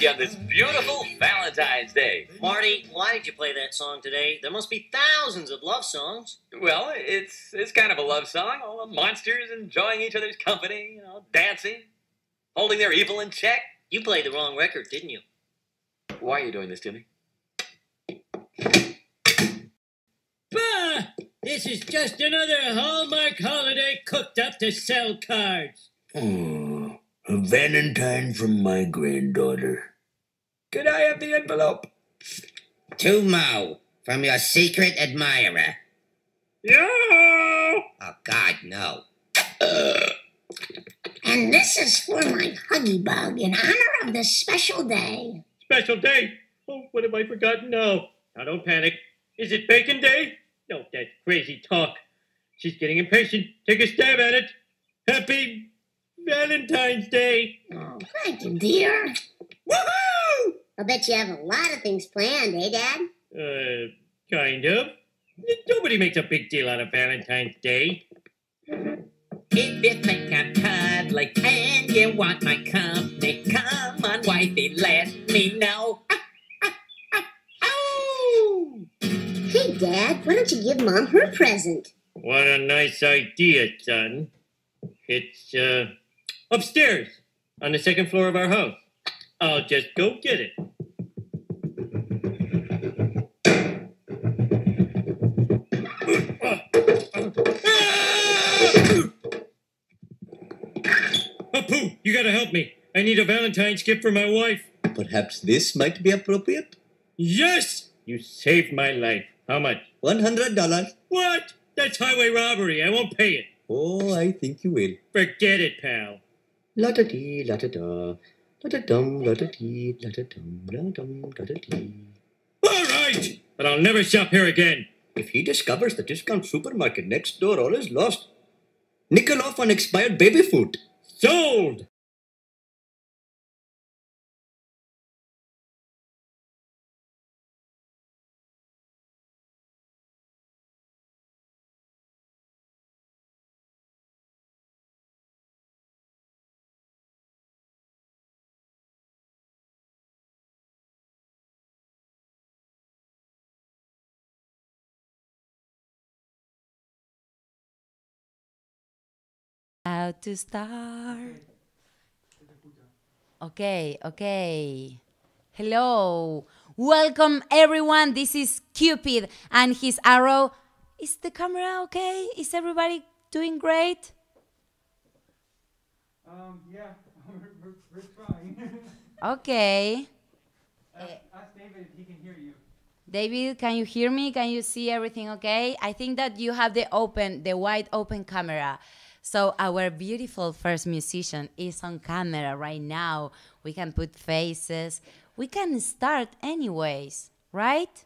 with you on this beautiful Valentine's Day. Marty, why did you play that song today? There must be thousands of love songs. Well, it's it's kind of a love song. All the monsters enjoying each other's company, you know, dancing, holding their evil in check. You played the wrong record, didn't you? Why are you doing this to me? Bah! This is just another Hallmark holiday cooked up to sell cards. Oh, a Valentine from my granddaughter. Could I have the envelope? To Mo, from your secret admirer. Yeah. Oh, God, no. And this is for my Huggy Bug in honor of this special day. Special day. Oh, what have I forgotten now? Now don't panic. Is it bacon day? No, that's crazy talk. She's getting impatient. Take a stab at it. Happy Valentine's Day. Oh, thank you, dear. Woohoo! I'll bet you have a lot of things planned, eh, Dad? Uh, kind of. Nobody makes a big deal out of Valentine's Day. If you think I'm cuddly and you want my company, come on, wifey, let me know. Oh! Hey, Dad, why don't you give Mom her present? What a nice idea, son. It's, uh, upstairs on the second floor of our house. I'll just go get it. Apu, you gotta help me. I need a Valentine's gift for my wife. Perhaps this might be appropriate? Yes! You saved my life. How much? $100. What? That's highway robbery. I won't pay it. Oh, I think you will. Forget it, pal. La da dee, la da da. Da dum, la da dee, la da dum, la dum, la da dee. All right! But I'll never shop here again. If he discovers the discount supermarket next door, all is lost. Nickel off on expired baby food. Sold! How to start. Okay, okay. Hello. Welcome everyone. This is Cupid and his arrow. Is the camera okay? Is everybody doing great? Um, yeah, we're, we're, we're trying. Okay. ask, ask David if he can hear you. David, can you hear me? Can you see everything okay? I think that you have the open, the wide open camera. So our beautiful first musician is on camera right now. We can put faces. We can start anyways, right?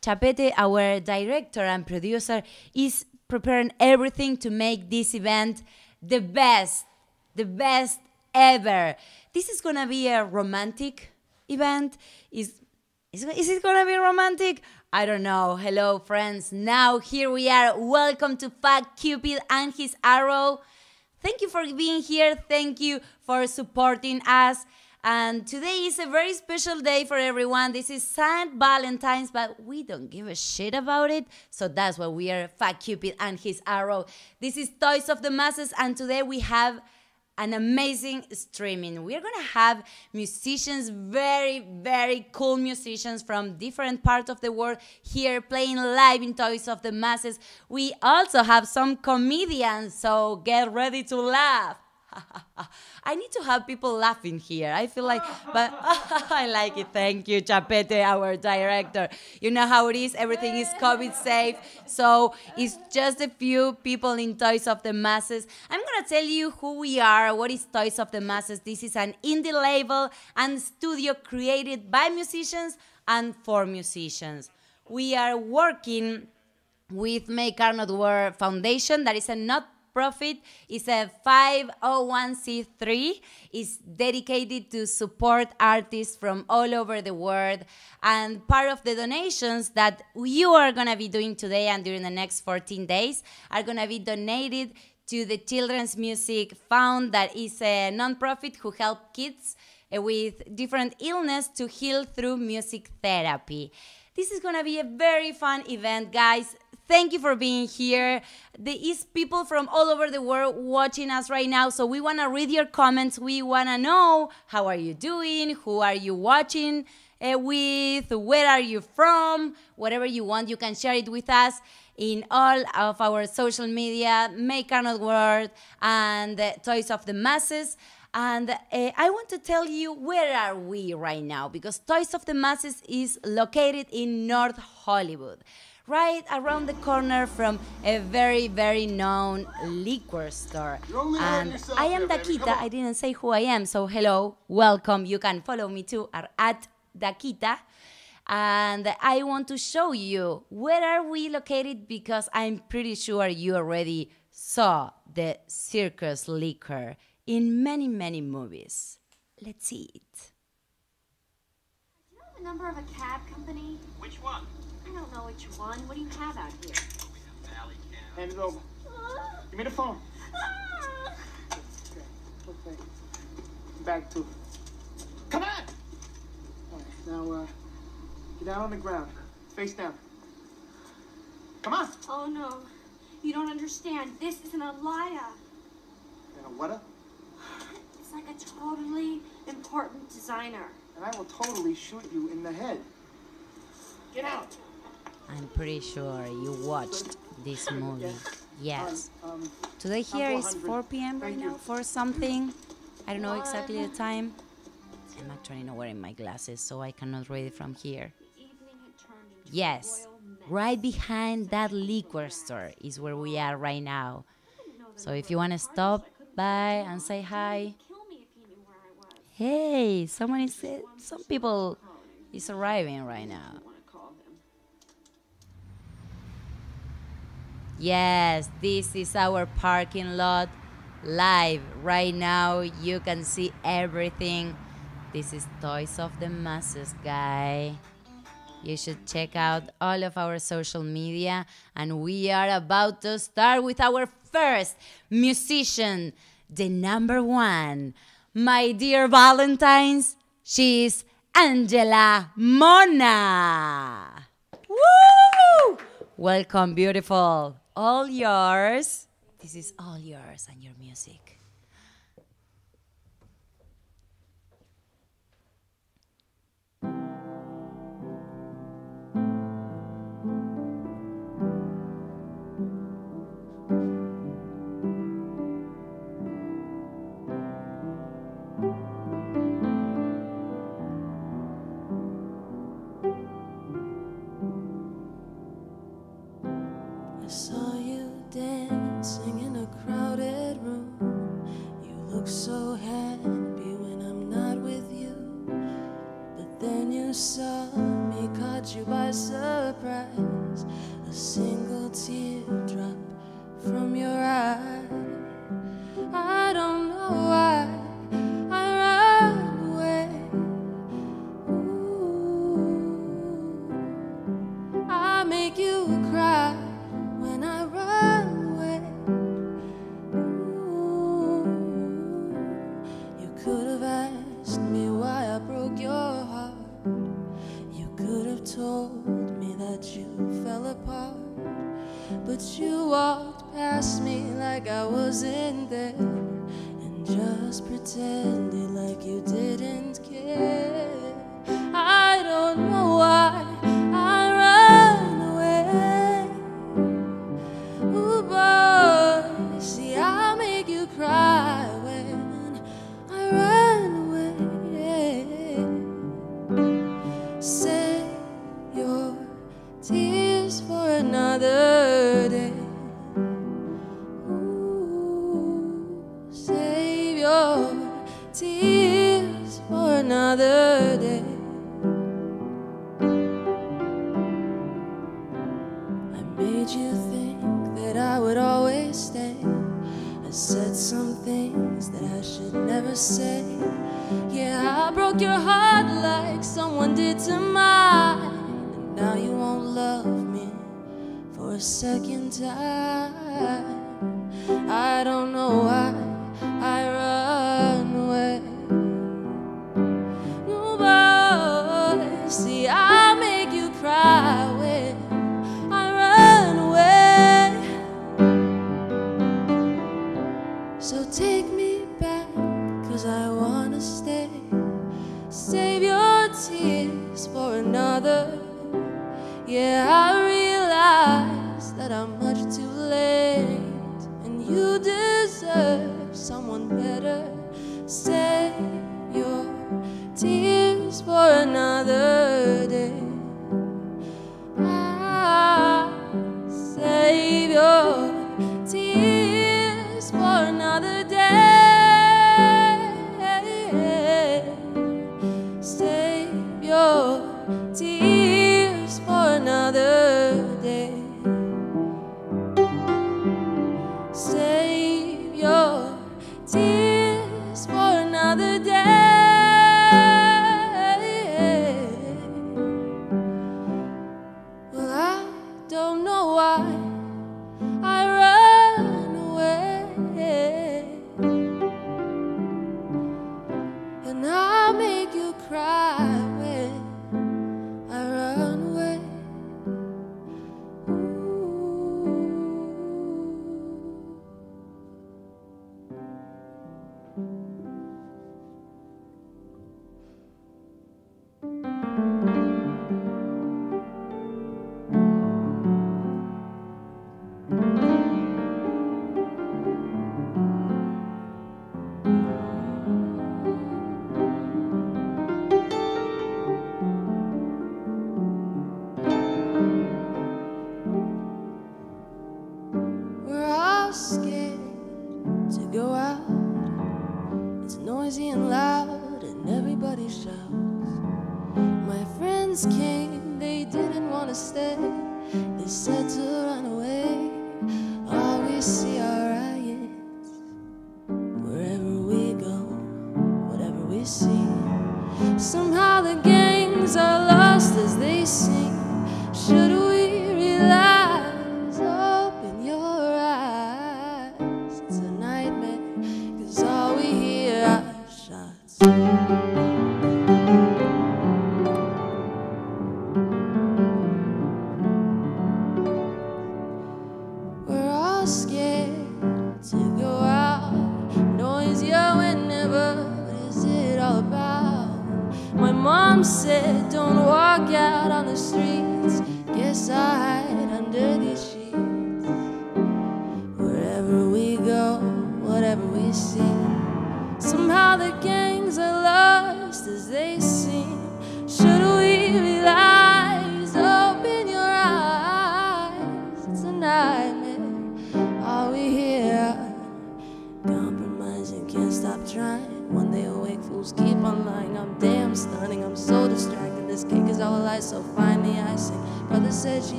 Chapete, our director and producer, is preparing everything to make this event the best, the best ever. This is gonna be a romantic event. Is is, is it gonna be romantic? I don't know. Hello, friends. Now here we are. Welcome to Fuck Cupid and his arrow. Thank you for being here. Thank you for supporting us. And today is a very special day for everyone. This is Saint Valentine's, but we don't give a shit about it. So that's why we are Fuck Cupid and his arrow. This is Toys of the Masses, and today we have an amazing streaming. We're gonna have musicians, very, very cool musicians from different parts of the world here playing live in Toys of the Masses. We also have some comedians, so get ready to laugh. I need to have people laughing here. I feel like, but I like it. Thank you, Chapete, our director. You know how it is. Everything is COVID safe. So it's just a few people in Toys of the Masses. I'm going to tell you who we are. What is Toys of the Masses? This is an indie label and studio created by musicians and for musicians. We are working with Make Art Not War Foundation, that is a not profit is a 501c3 is dedicated to support artists from all over the world and part of the donations that you are going to be doing today and during the next 14 days are going to be donated to the children's music fund that is a nonprofit who help kids uh, with different illness to heal through music therapy. This is gonna be a very fun event, guys. Thank you for being here. There is people from all over the world watching us right now, so we wanna read your comments. We wanna know how are you doing, who are you watching uh, with, where are you from, whatever you want, you can share it with us in all of our social media, Make Art Not War and uh, Toys of the Masses. And uh, I want to tell you where are we right now because Toys of the Masses is located in North Hollywood, right around the corner from a very very known liquor store. And I am Dakyta. I didn't say who I am, so hello, welcome. You can follow me too at- at Dakyta. And I want to show you where are we located because I'm pretty sure you already saw the circus liquor in many many movies. Let's see it. Do you have the number of a cab company? Which one? I don't know which one. What do you have out here? Hand it over. Give me the phone. Okay. Okay. Back to. Come on. All right. Now, uh, get down on the ground, face down. Come on. Oh no. You don't understand. This is an Alaïa. And a what? It's like a totally important designer. And I will totally shoot you in the head. Get out. I'm pretty sure you watched this movie. Yes. Today here is 4 p.m. right now for something. I don't know exactly the time. I'm actually not wearing my glasses, so I cannot read it from here. Yes, right behind that liquor store is where we are right now. So if you want to stop by and say hi, hey, someone is, some people is arriving right now. I want to call him. Yes, this is our parking lot live right now. You can see everything. This is Toys of the Masses, guy. You should check out all of our social media. And we are about to start with our first musician, the number one. My dear Valentines, she's Angela Mona. Woo! Welcome, beautiful. All yours. This is all yours and your music.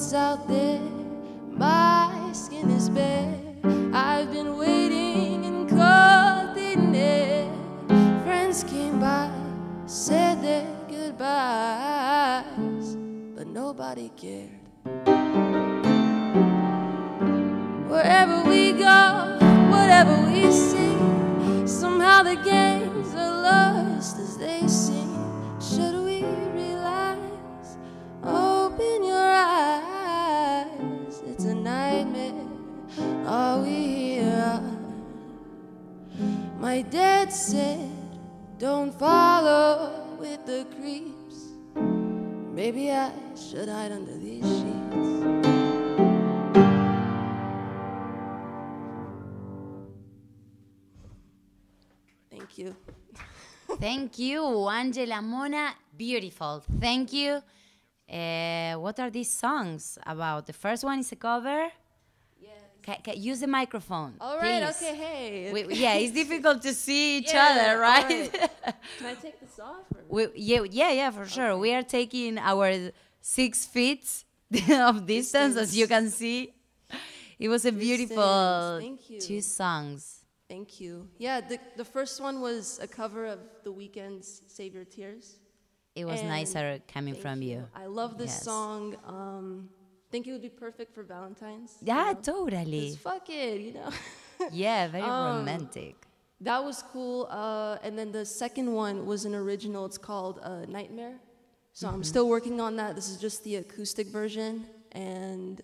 What's out there? My skin is bare. I've been waiting in cold thin air. Friends came by, said their goodbyes, but nobody cared. Wherever we go, whatever we see, somehow the gangs are lost as they sing. My dad said, Don't follow with the creeps. Maybe I should hide under these sheets. Thank you. Thank you, Angela Mona. Beautiful. Thank you. Uh, what are these songs about? The first one is a cover. Ca- ca- use the microphone. All right, please. okay, hey. We, yeah, it's difficult to see each Yeah, other, right? Can I take this off? We, yeah, yeah, yeah, for sure. We are taking our six feet of distance, as you can see. It was a beautiful Thank you. two songs. Thank you. Yeah, the, the first one was a cover of The Weeknd's Save Your Tears. It was And nicer coming from you. I love this Yes. song. Um, think it would be perfect for Valentine's. you Yeah, know? totally. Just fuck it, you know. Yeah, very Um, romantic. That was cool. Uh, and then the second one was an original. It's called uh, Nightmare. So I'm Mhm. still working on that. This is just the acoustic version, and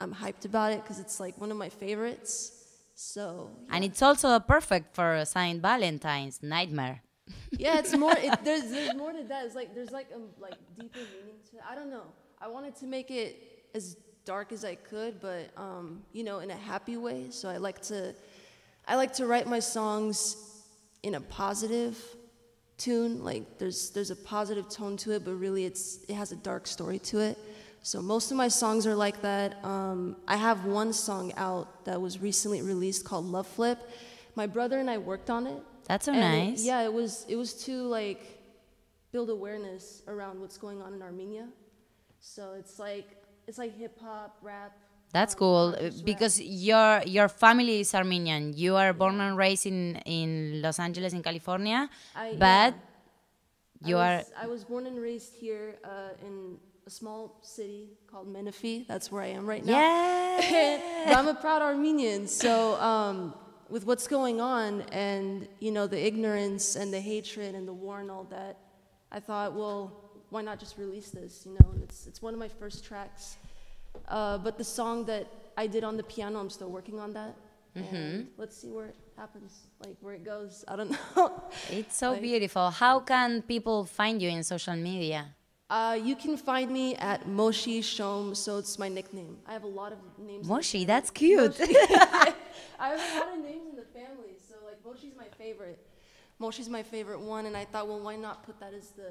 I'm hyped about it because it's like one of my favorites. So And it's also perfect for Saint Valentine's Nightmare. yeah, it's more. It, there's there's more to that. It's like there's like a like deeper meaning to it. I don't know. I wanted to make it as dark as I could, but um, you know, in a happy way. So I like to, I like to write my songs in a positive tune. Like there's there's a positive tone to it, but really it's it has a dark story to it. So most of my songs are like that. Um, I have one song out that was recently released called Love Flip. My brother and I worked on it. That's so And it- nice. yeah, it was it was to like build awareness around what's going on in Armenia. So it's like it's like hip hop, rap. That's cool uh, because your your family is Armenian. You are born and raised in in Los Angeles in California, I- but I you are was, I was born and raised here uh, in a small city called Menifee. That's where I am right now. Yeah. I'm a proud Armenian. So um, with what's going on and you know the ignorance and the hatred and the war and all that, I thought, well, why not just release this? You know, and it's it's one of my first tracks. Uh, but the song that I did on the piano, I'm still working on that. Mhm. And let's see where it happens, like where it goes. I don't know. it's so Like- beautiful. How can people find you in social media? Uh, you can find me at Moshi Shom, so it's my nickname. I have a lot of names. Moshi, that's cute. Moshi. I have a lot of names in the family, so like Moshi's my favorite. Moshi's my favorite one, and I thought, well, why not put that as the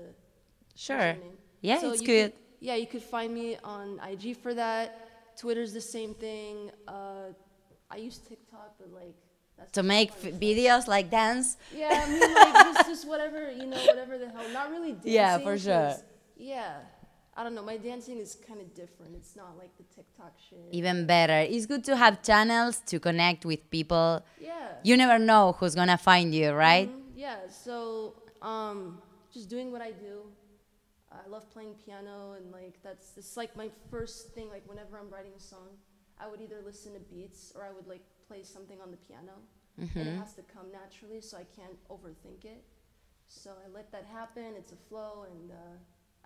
Sure. Yeah, So it's good. could- yeah, you could find me on IG for that. Twitter's the same thing. Uh, I use TikTok, but like that's To make f- videos like dance. yeah, I mean, like, just, just whatever, you know, whatever the hell. Not really dancing. Yeah, for sure. Yeah. I don't know. My dancing is kind of different. It's not like the TikTok shit. Even better. It's good to have channels to connect with people. Yeah. You never know who's gonna find you, right? Mhm, Yeah. So, um, just doing what I do. I love playing piano, and like that's it's like my first thing. Like whenever I'm writing a song, I would either listen to beats or I would like play something on the piano, and it Mhm. has to come naturally, so I can't overthink it. So I let that happen. It's a flow, and uh,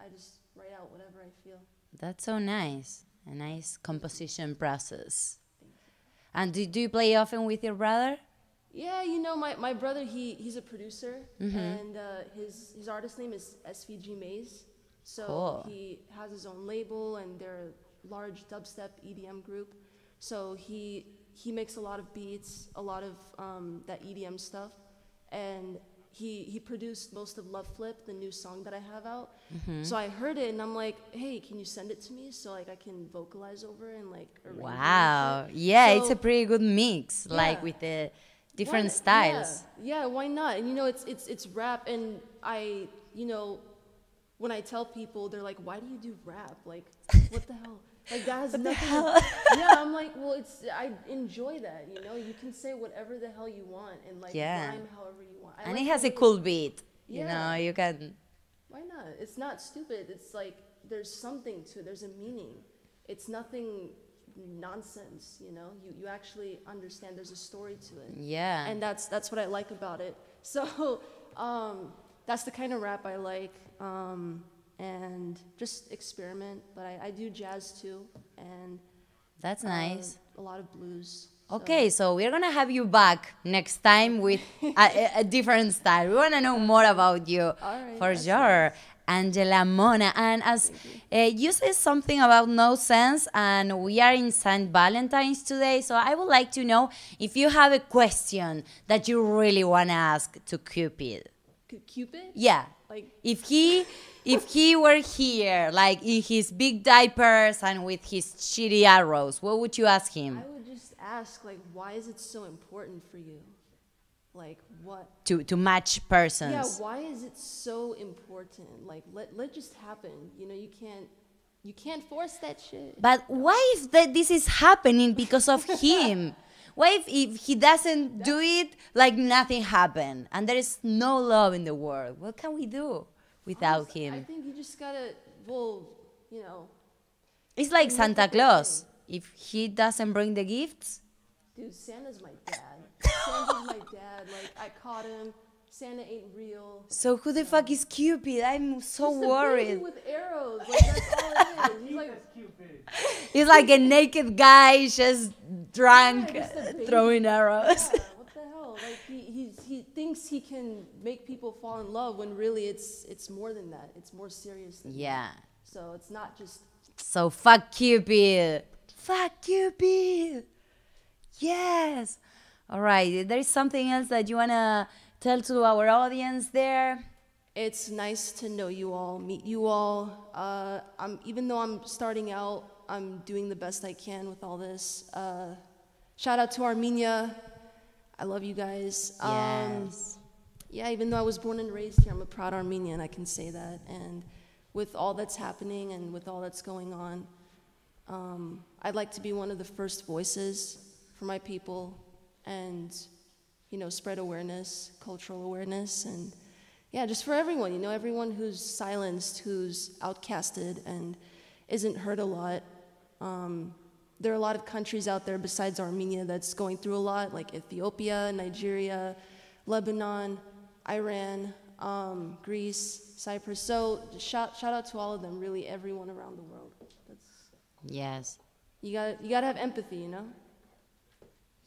I just write out whatever I feel. That's so nice. A nice composition process. And do, do you play often with your brother? Yeah, you know, my, my brother, he, he's a producer, Mhm. and uh, his, his artist name is SVG Maze. So Cool. he has his own label, and they're a large dubstep EDM group. So he, he makes a lot of beats, a lot of um, that EDM stuff. And he, he produced most of Love Flip, the new song that I have out. Mhm. So I heard it, and I'm like, hey, can you send it to me so like I can vocalize over it and like arrange it Wow. Yeah, it's a pretty good mix, like with the different Why- styles. Yeah, yeah, why not? And you know, it's it's it's rap, and I, you know, when I tell people, they're like, "Why do you do rap? Like, what the hell? Like that has What nothing." yeah, I'm like, well, it's I enjoy that. You know, you can say whatever the hell you want and like Yeah. rhyme however you want. I And like it has a cool beat. You Yeah. know, you can. Why not? It's not stupid. It's like there's something to it. There's a meaning. It's nothing nonsense, you know? You you actually understand there's a story to it. Yeah. And that's that's what I like about it. So, um, that's the kind of rap I like. Um, and just experiment, but I, I do jazz too and That's uh, nice. a lot of blues. Okay, so we're gonna have you back next time with a, a- different style. We wanna know more about you right, for sure. Angela Mona, and as uh, you said something about no sense, and we are in Saint Valentine's today, so I would like to know if you have a question that you really wanna ask to Cupid. Cu- Cupid? Yeah. Like If he if he were here, like in his big diapers and with his shitty arrows, what would you ask him? I would just ask like why is it so important for you? Like what to to match persons. Yeah, why is it so important? Like let let just happen. You know, you can't you can't force that shit. But why if that this is happening because of him? Why if, if he doesn't do it like nothing happened and there is no love in the world? What can we do without I him. I think you just gotta, well, you know, It's like Santa it the Claus. If he doesn't bring the gifts, dude, Santa's my dad. Santa's my dad. Like I caught him. Santa ain't real. so who the fuck is Cupid? I'm so Just a worried. with arrows. Like that's all it is. He's like, He's like a naked guy, just drunk, a baby. throwing arrows. Yeah, what the hell? Like he, he's, he thinks he can make people fall in love when really it's it's more than that. It's more serious than that Yeah. that. So it's not just So fuck Cupid. Fuck Cupid. Yes. All right. There is something else that you wanna tell to our audience there. it's nice to know you all, meet you all. Uh, I'm even though I'm starting out, I'm doing the best I can with all this. Uh, shout out to Armenia. I love you guys. Um, Yes. yeah, even though I was born and raised here, I'm a proud Armenian. I can say that. And with all that's happening and with all that's going on, um, I'd like to be one of the first voices for my people and, you know, spread awareness, cultural awareness, and yeah, just for everyone, you know, everyone who's silenced, who's outcasted and isn't heard a lot. Um, there are a lot of countries out there besides Armenia that's going through a lot, like Ethiopia, Nigeria, Lebanon, Iran, um, Greece, Cyprus. So shout, shout out to all of them, really everyone around the world. That's, Yes. you got you got to have empathy, you know.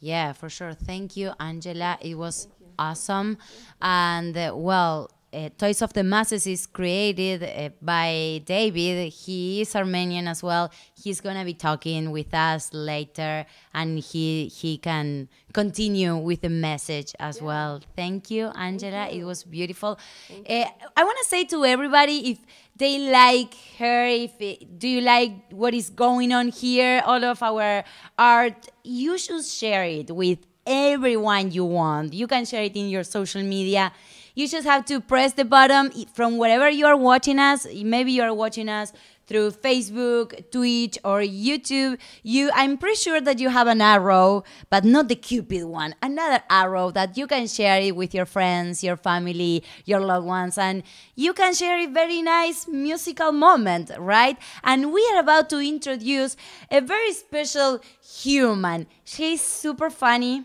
Yeah, for sure. Thank you, Angela. It was awesome. And uh, well, uh, Toys of the Masses is created uh, by David. He is Armenian as well. He's gonna be talking with us later, and he he can continue with the message as well. Thank you, Angela. It was beautiful. Uh, I want to say to everybody if they like her if it, do you like what is going on here all of our art you should share it with everyone you want you can share it in your social media you just have to press the button from wherever you are watching us. Maybe you are watching us through facebook twitch or youtube. You i'm pretty sure that you have an arrow but not the cupid one. Another arrow that you can share it with your friends your family your loved ones and you can share a very nice musical moment right? And we are about to introduce a very special human. She's super funny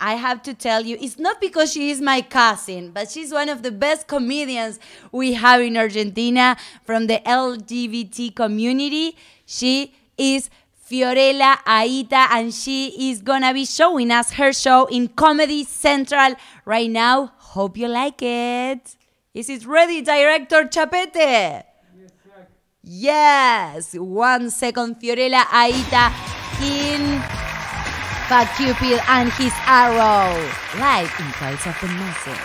I have to tell you, it's not because she is my cousin, but she's one of the best comedians we have in Argentina from the LGBT community. She is Fiorella Aita, and she is gonna be showing us her show in Comedy Central right now. Hope you like it. Is it ready, Director Chapete? Yes, one second, Fiorella Aita in Fuck Cupid and his arrow, live in Toys of the Masses.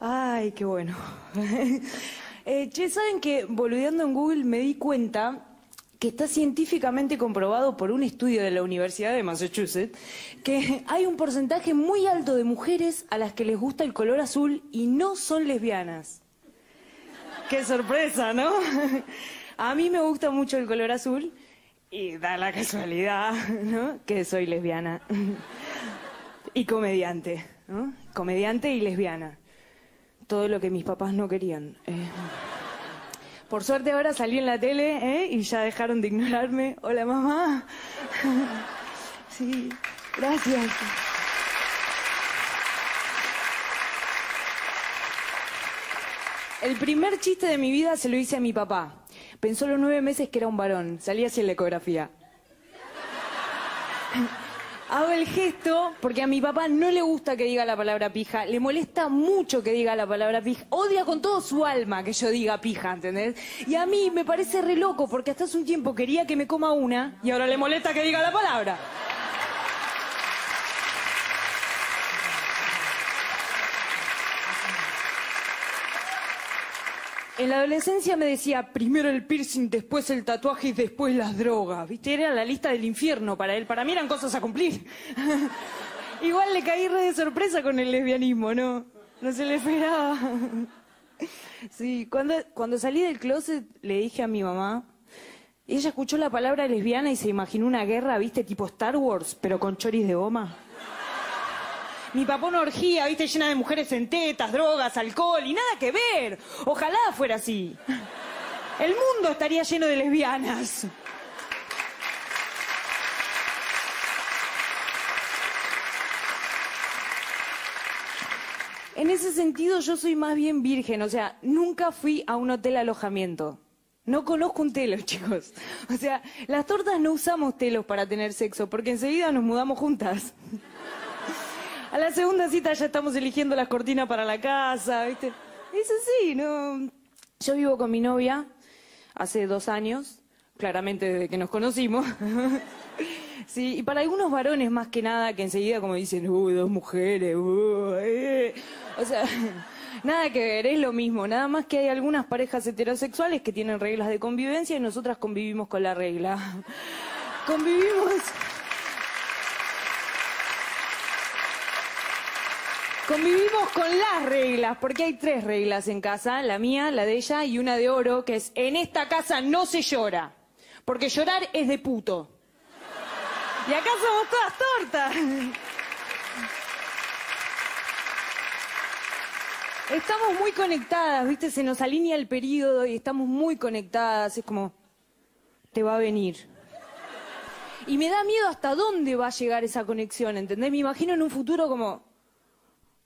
Ay, qué bueno. Eh, che, ¿saben que boludeando en Google me di cuenta que está científicamente comprobado por un estudio de la Universidad de Massachusetts que hay un porcentaje muy alto de mujeres a las que les gusta el color azul y no son lesbianas? Qué sorpresa, ¿no? A mí me gusta mucho el color azul y da la casualidad, ¿no? Que soy lesbiana. Y comediante, ¿no? Comediante y lesbiana. Todo lo que mis papás no querían. Eh, Por suerte ahora salí en la tele ¿eh? y ya dejaron de ignorarme. Hola mamá. Sí, gracias. El primer chiste de mi vida se lo hice a mi papá. Pensó los nueve meses que era un varón. Salí hacia la ecografía. Hago el gesto porque a mi papá no le gusta que diga la palabra pija, le molesta mucho que diga la palabra pija, odia con todo su alma que yo diga pija, ¿entendés? Y a mí me parece re loco porque hasta hace un tiempo quería que me coma una y ahora le molesta que diga la palabra. En la adolescencia me decía primero el piercing, después el tatuaje y después las drogas. ¿Viste? Era la lista del infierno para él. Para mí eran cosas a cumplir. Igual le caí re de sorpresa con el lesbianismo, ¿no? No se le esperaba. Sí, cuando, cuando salí del closet le dije a mi mamá. Ella escuchó la palabra lesbiana y se imaginó una guerra, ¿viste? Tipo Star Wars, pero con choris de goma. Mi papá una orgía, viste, llena de mujeres en tetas, drogas, alcohol y nada que ver. Ojalá fuera así. El mundo estaría lleno de lesbianas. En ese sentido yo soy más bien virgen, o sea, nunca fui a un hotel alojamiento. No conozco un telo, chicos. O sea, las tortas no usamos telos para tener sexo, porque enseguida nos mudamos juntas. A la segunda cita ya estamos eligiendo las cortinas para la casa, ¿viste? Es así, ¿no? Yo vivo con mi novia hace dos años, claramente desde que nos conocimos. Sí, y para algunos varones más que nada que enseguida como dicen, uy, dos mujeres, uy, eh". o sea, nada que ver, es lo mismo, nada más que hay algunas parejas heterosexuales que tienen reglas de convivencia y nosotras convivimos con la regla. Convivimos. Convivimos con las reglas, porque hay tres reglas en casa, la mía, la de ella y una de oro, que es, en esta casa no se llora, porque llorar es de puto. Y acá somos todas tortas. Estamos muy conectadas, ¿viste? Se nos alinea el periodo y estamos muy conectadas. Es como, te va a venir. Y me da miedo hasta dónde va a llegar esa conexión, ¿entendés? Me imagino en un futuro como,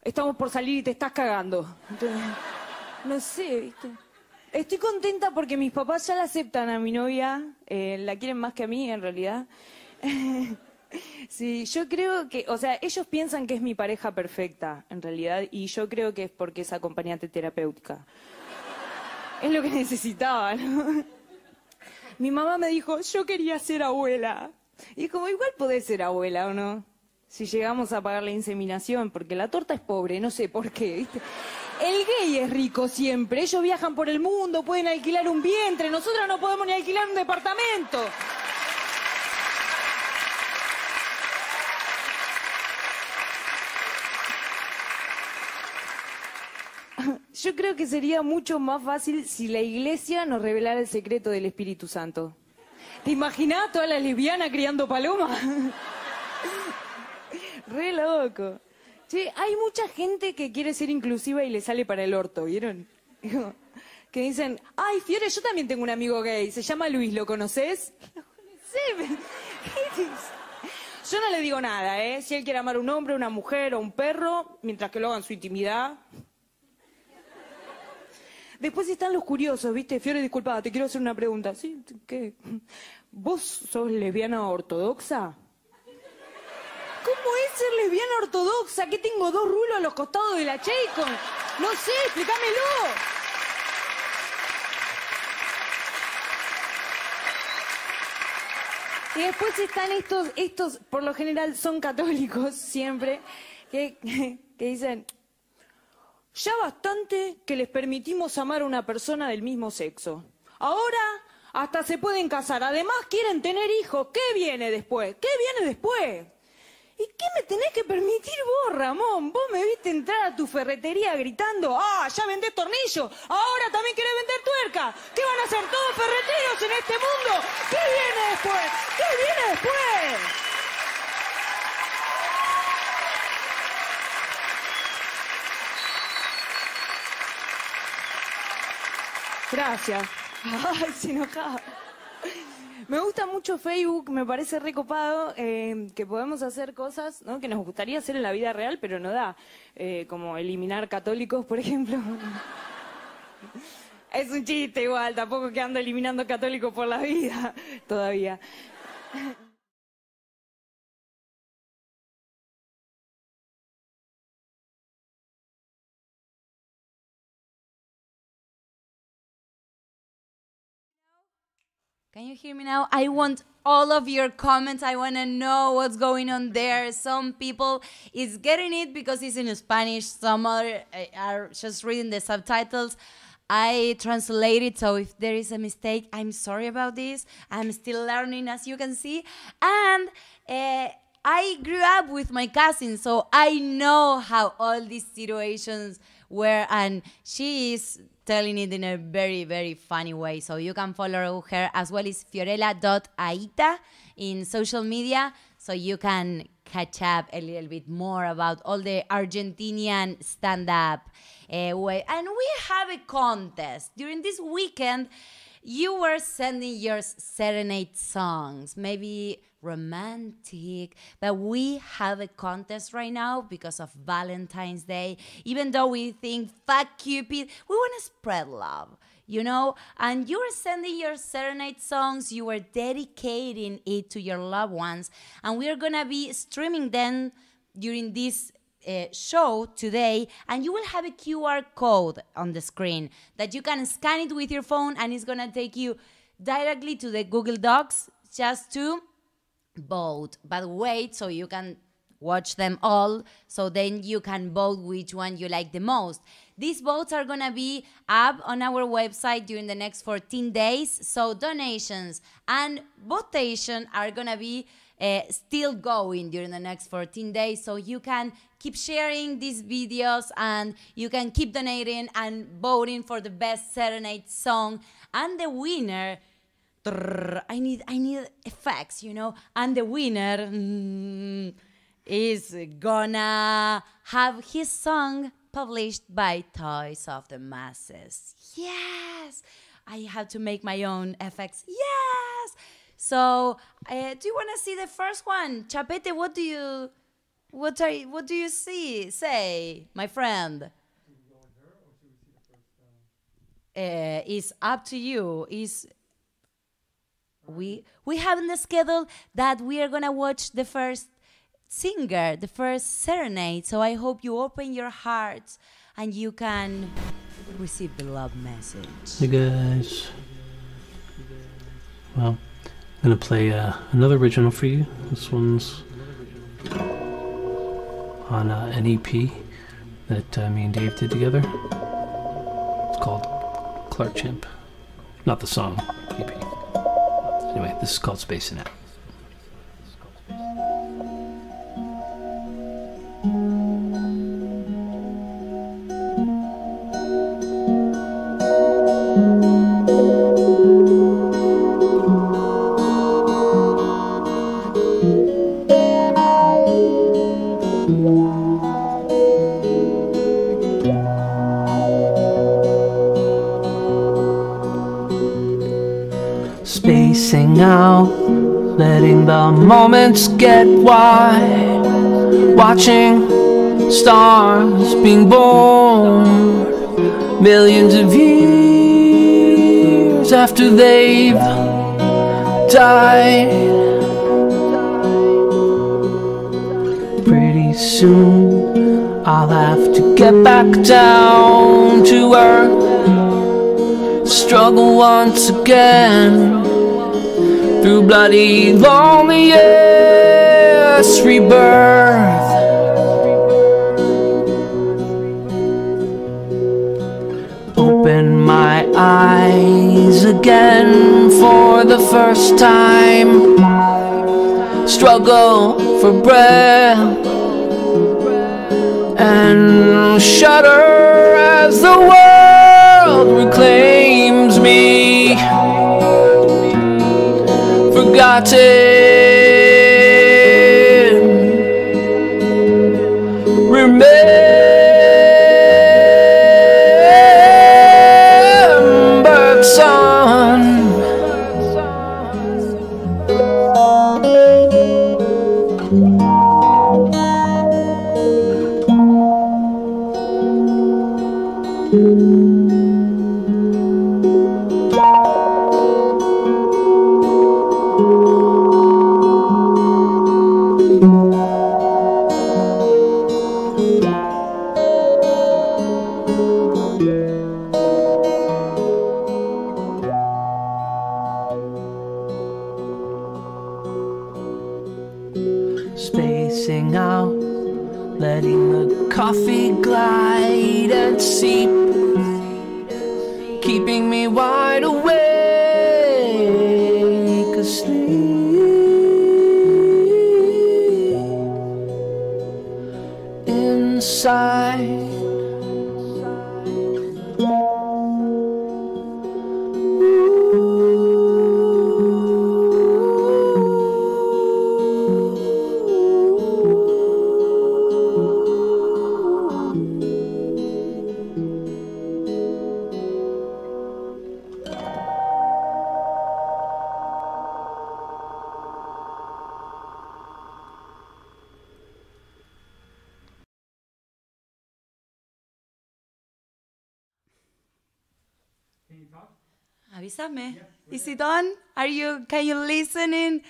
estamos por salir y te estás cagando. Entonces, no sé, ¿viste? Estoy contenta porque mis papás ya la aceptan a mi novia, eh, la quieren más que a mí en realidad. Sí, yo creo que, o sea, ellos piensan que es mi pareja perfecta, en realidad, y yo creo que es porque es acompañante terapéutica. Es lo que necesitaba, ¿no? Mi mamá me dijo, yo quería ser abuela. Y como, igual podés ser abuela, ¿o no? Si llegamos a pagar la inseminación, porque la torta es pobre, no sé por qué, ¿viste? El gay es rico siempre, ellos viajan por el mundo, pueden alquilar un vientre, nosotras no podemos ni alquilar un departamento. Yo creo que sería mucho más fácil si la iglesia nos revelara el secreto del Espíritu Santo. ¿Te imaginás toda la lesbiana criando palomas? Re loco. Che, hay mucha gente que quiere ser inclusiva y le sale para el orto, ¿vieron? Que dicen, ay, Fiore, yo también tengo un amigo gay, se llama Luis, ¿lo conoces? Sí, me- ¿qué dices? Yo no le digo nada, ¿eh? Si él quiere amar a un hombre, una mujer o un perro, mientras que lo haga en su intimidad. Después están los curiosos, ¿viste? Fiore, disculpa, te quiero hacer una pregunta. ¿Sí? ¿Qué? ¿Vos sos lesbiana ortodoxa? ¿Cómo es ser lesbiana ortodoxa? ¿Que tengo dos rulos a los costados de la Cheicon? No sé, explícamelo. Y después están estos, estos, por lo general son católicos siempre, que dicen, ya bastante que les permitimos amar a una persona del mismo sexo. Ahora hasta se pueden casar. Además quieren tener hijos. ¿Qué viene después? ¿Qué viene después? ¿Y qué me tenés que permitir vos, Ramón? Vos me viste entrar a tu ferretería gritando, ah, ya vendés tornillos, ahora también querés vender tuerca. ¿Qué van a hacer todos ferreteros en este mundo? ¿Qué viene después? ¿Qué viene después? Gracias. Ay, se enojaba. Me gusta mucho Facebook, me parece recopado eh, que podemos hacer cosas ¿no? que nos gustaría hacer en la vida real, pero no da. Eh, como eliminar católicos, por ejemplo. Es un chiste igual, tampoco que ando eliminando católicos por la vida todavía. Can you hear me now? I want all of your comments. I want to know what's going on there. Some people is getting it because it's in Spanish. Some other uh, are just reading the subtitles. I translate it, so if there is a mistake, I'm sorry about this. I'm still learning, as you can see. And uh, I grew up with my cousin, so I know how all these situations were, and she is telling it in a very, very funny way. So you can follow her as well as fiorella.aita in social media. so you can catch up a little bit more about all the Argentinian stand up. Uh, way. And we have a contest during this weekend. You were sending your serenade songs, maybe romantic, but we have a contest right now because of Valentine's Day. Even though we think, fuck Cupid, we want to spread love you know and you were sending your serenade songs you were dedicating it to your loved ones and we are gonna be streaming them during this uh, show today and you will have a qr code on the screen that you can scan it with your phone and it's gonna take you directly to the google docs just to vote. But wait so you can watch them all so then you can vote which one you like the most. These votes are to be up on our website during the next 14 days so donations and votation are to be uh, still going during the next 14 days so you can keep sharing these videos and you can keep donating and voting for the best serenade song and the winner I need I need effects, you know. And the winner mm, is gonna have his song published by Toys of the Masses. Yes, I have to make my own effects. Yes. So, uh, do you want to see the first one, Chapete? What do you, what are, you- what do you see? Say, my friend. Uh, it's up to you. Is we we have in the schedule that we are gonna watch the first singer, the first serenade. So I hope you open your hearts and you can receive the love message. Hey guys. Well, I'm gonna play uh, another original for you. This one's on uh, an EP that uh, me and Dave did together. It's called Clark Chimp. Not the song, EP. Anyway, this is called Spacing Out. The moments get wide. Watching stars being born. Millions of years after they've died. Pretty soon I'll have to get back down to earth. Struggle once again through bloody lonely yes, rebirth. Open my eyes again for the first time. Struggle for breath and shudder as the world reclaims me. Forgotten. Avísame. Is it on? Are you? Can you listen in?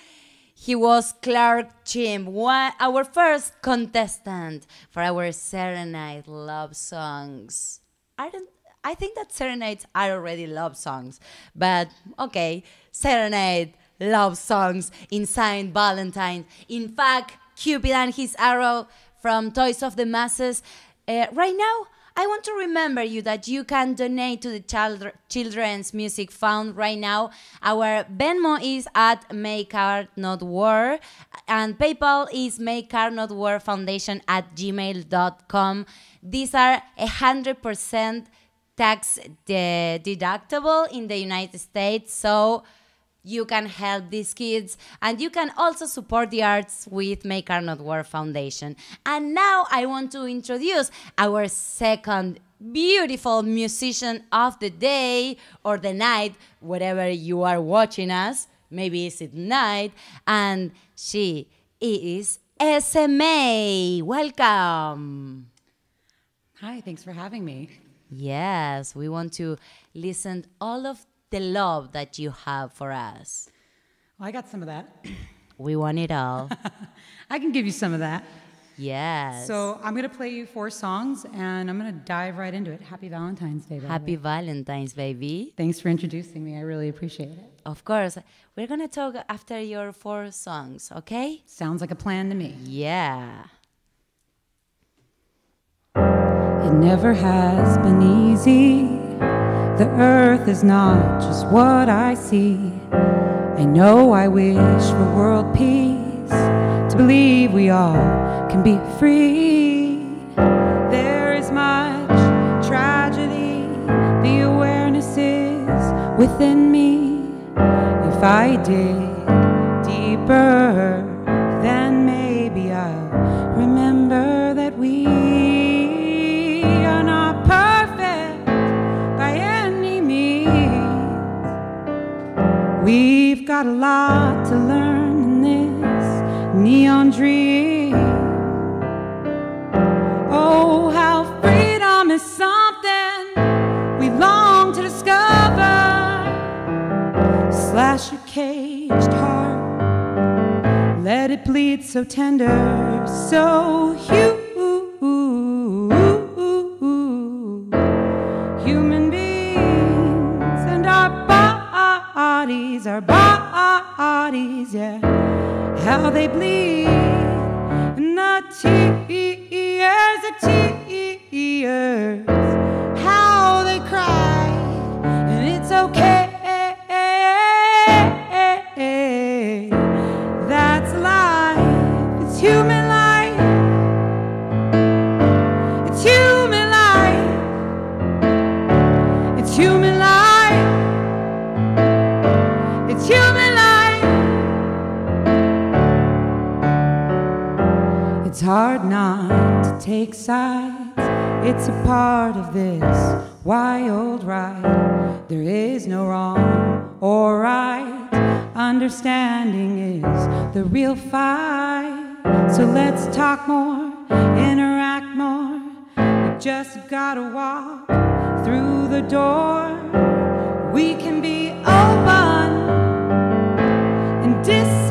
He was Clark Chimp, one, our first contestant for our Serenade love songs. I don't. I think that serenades are already love songs, but okay, serenade love songs in Saint Valentine. In fact, Cupid and his arrow from Toys of the Masses. Uh, right now, I want to remember you that you can donate to the child, children's music fund right now. Our Venmo is at Make Art Not War, and PayPal is Make Art Not War Foundation at gmail.com. These are 100% tax de- deductible in the United States, so you can help these kids and you can also support the arts with Make Art Not War Foundation. And now I want to introduce our second beautiful musician of the day or the night, wherever you are watching us. Maybe it's at night, and she is Esemae. Welcome. Hi, thanks for having me. Yes, we want to listen all of the love that you have for us. Well, I got some of that. We want it all. I can give you some of that. yes. So I'm going to play you four songs, and I'm going to dive right into it. Happy Valentine's Day, by the Happy. Valentine's, baby. Thanks for introducing me. I really appreciate it. Of course. We're going to talk after your four songs, okay? Sounds like a plan to me. Yeah. It never has been easy. The earth is not just what I see. I know I wish for world peace, to believe we all can be free. There is much tragedy, the awareness is within me. If I dig deeper, got a lot to learn in this neon dream. Oh, how freedom is something we long to discover. Slash a caged heart, let it bleed so tender, so huge. Human beings and our bodies, our bodies, yeah, how they bleed, and the tears, the tears, how they cry, and it's okay. Hard not to take sides. It's a part of this wild ride. There is no wrong or right. Understanding is the real fight. So let's talk more, interact more. We just gotta walk through the door. We can be open and disagree.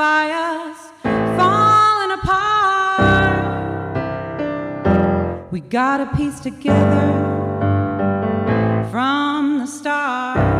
Us falling apart. We gotta piece together from the start.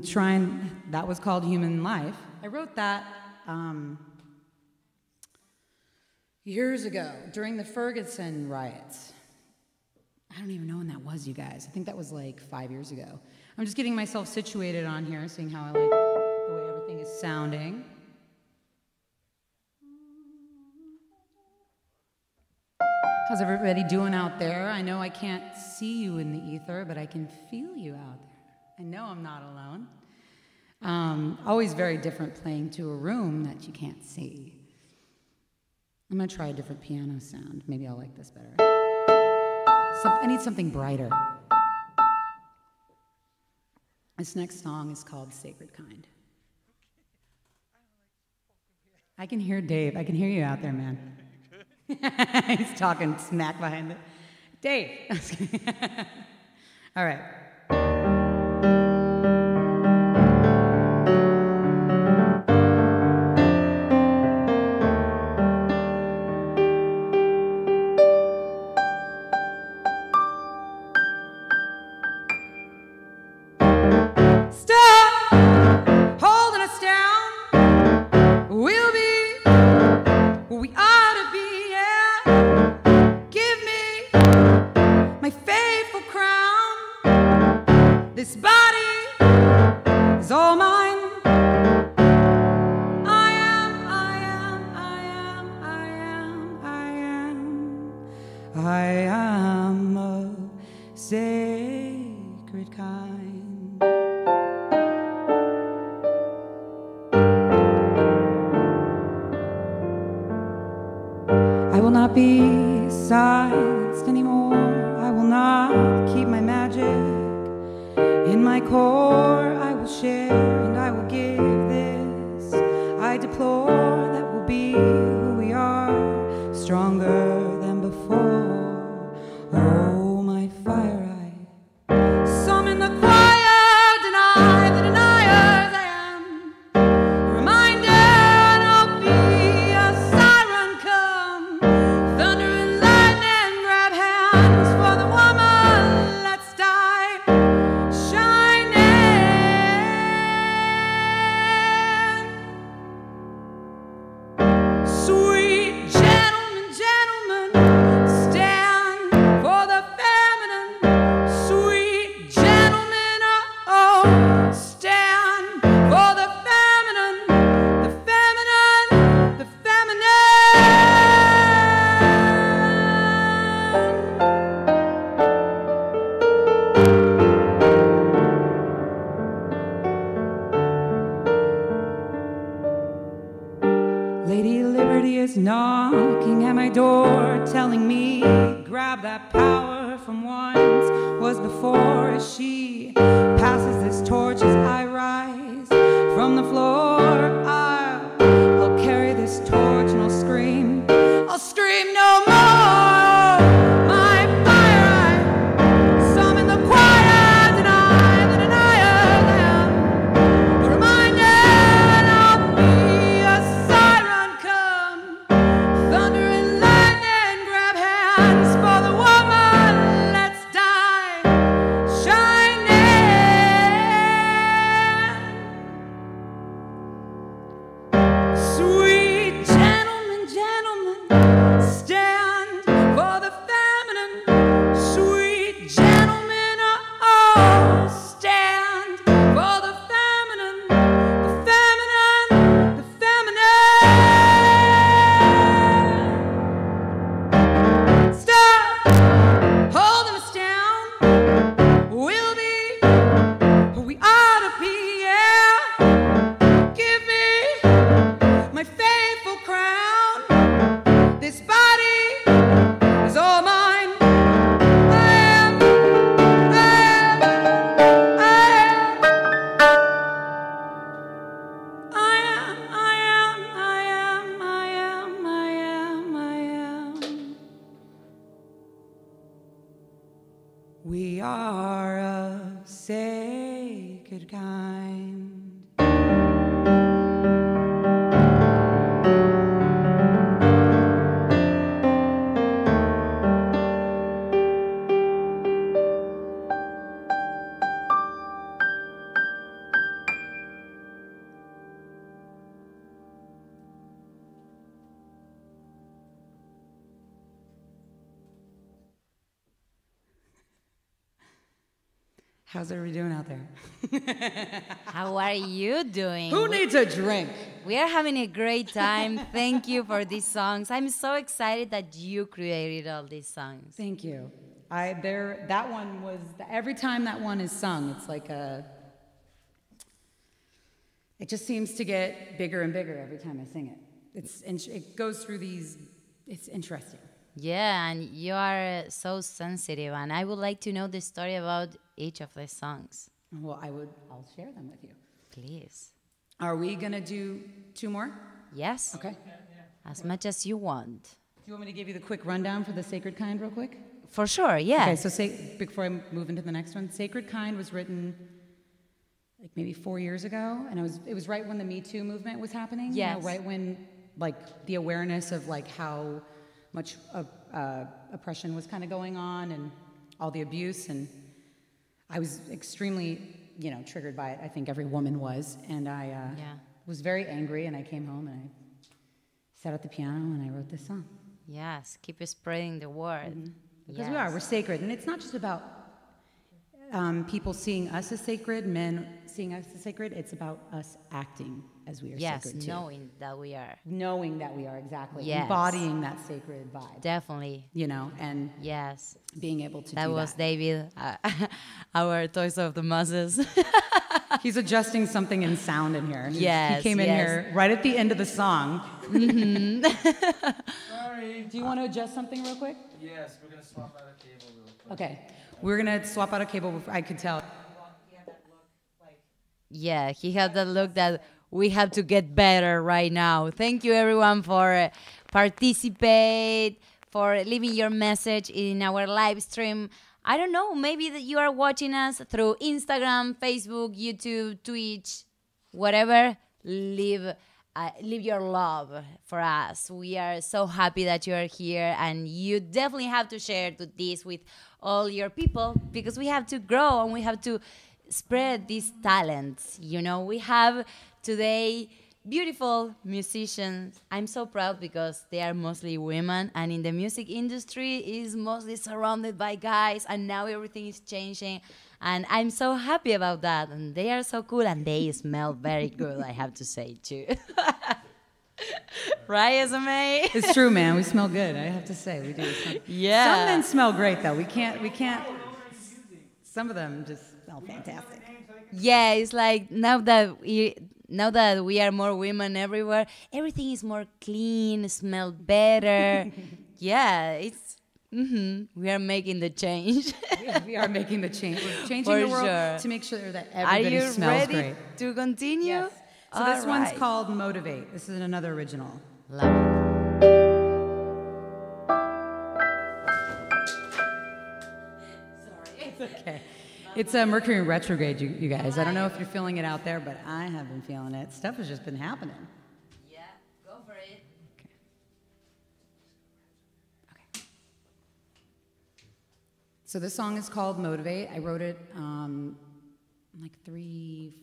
Trying, that was called Human Life. I wrote that um, years ago during the Ferguson riots. I don't even know when that was, you guys. I think that was like five years ago. I'm just getting myself situated on here, seeing how I like the way everything is sounding. How's everybody doing out there? I know I can't see you in the ether, but I can feel you out there. I know I'm not alone. Um, always very different playing to a room that you can't see. I'm gonna try a different piano sound. Maybe I'll like this better. Some, I need something brighter. This next song is called Sacred Kind. I can hear Dave. I can hear you out there, man. He's talking smack behind it. Dave. All right. How's everybody doing out there? How are you doing? Who needs a drink? We are having a great time. Thank you for these songs. I'm so excited that you created all these songs. Thank you. I there that one was every time that one is sung, it's like a. It just seems to get bigger and bigger every time I sing it. It's it goes through these. It's interesting. Yeah, and you are so sensitive, and I would like to know the story about each of the songs. Well, I would. I'll share them with you. Please. Are we gonna do two more? Yes. Okay. As much as you want. Do you want me to give you the quick rundown for the Sacred Kind, real quick? For sure, yeah. Okay, so say, before I move into the next one, Sacred Kind was written like maybe four years ago, and it was it was right when the Me Too movement was happening. you know, right when like the awareness of like how much uh, uh, oppression was kind of going on and all the abuse, and I was extremely you know triggered by it. I think every woman was, and I uh, Yeah. was very angry, and I came home and I sat at the piano and I wrote this song. Yes, keep spreading the word. Because we are, we're sacred. And it's not just about um, people seeing us as sacred, men seeing us as sacred. It's about us acting as we are Yes, sacred too. knowing that we are. Knowing that we are exactly. Yes. Embodying that sacred vibe. Definitely. You know, and yes, being able to that do was that. David, uh, our Toys of the Masses. He's adjusting something in sound in here. He- Yes, He came in yes. here right at the end of the song. Mhm. Sorry. Do you want to adjust something real quick? Yes, we're gonna swap out a cable real quick. Okay. We're going to swap out a cable. Before, I could tell. Yeah, he had that look that we have to get better right now. Thank you everyone for uh, participate, for leaving your message in our live stream. I don't know, maybe that you are watching us through Instagram, Facebook, YouTube, Twitch, whatever. Leave uh, leave your love for us. We are so happy that you are here, and you definitely have to share to this with all your people because we have to grow and we have to spread these talents. You know, we have today beautiful musicians. I'm so proud because they are mostly women, and in the music industry is mostly surrounded by guys, and now everything is changing. And I'm so happy about that. And they are so cool, and they smell very good, I have to say, too. right, Esemae? It's true, man. We smell good. I have to say, we do. Some, Yeah. Some men smell great, though. We can't. We can't. Some of them just smell fantastic. Yeah, it's like now that we now that we are more women everywhere, everything is more clean, smell better. yeah, it's hmm we are making the change. we, we are making the change. We're changing For the world sure. to make sure that Are everybody you smells ready great. to continue? Yes. So this All one's called Motivate. This is another original. Love it. It's a Mercury retrograde, you, you guys. I don't know if you're feeling it out there, but I have been feeling it. Stuff has just been happening. Yeah, go for it. Okay. So this song is called Motivate. I wrote it um, like three,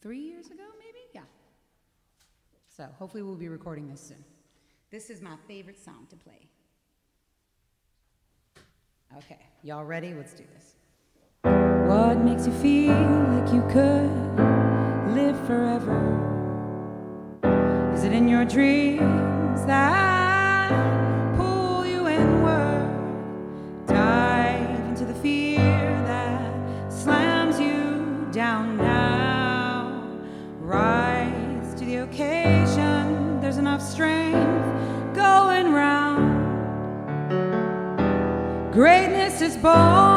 three years ago, maybe. Yeah. So hopefully we'll be recording this soon. This is my favorite song to play. Okay, y'all ready? Let's do this. What makes you feel like you could live forever? Is it in your dreams that pull you inward? Dive into the fear that slams you down now. Rise to the occasion, there's enough strength going round. Greatness is born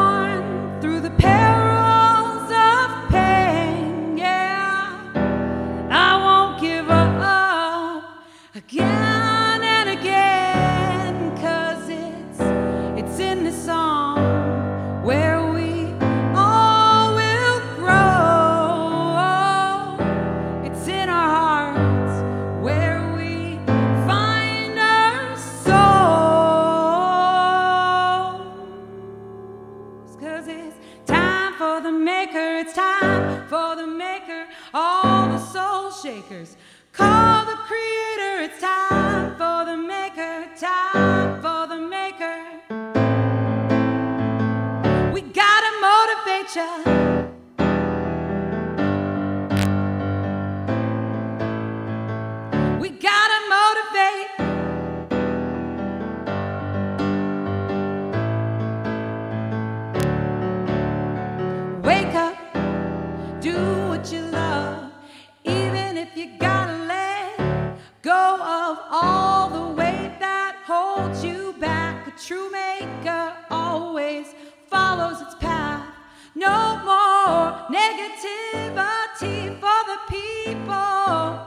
true maker always follows its path. No more negativity for the people.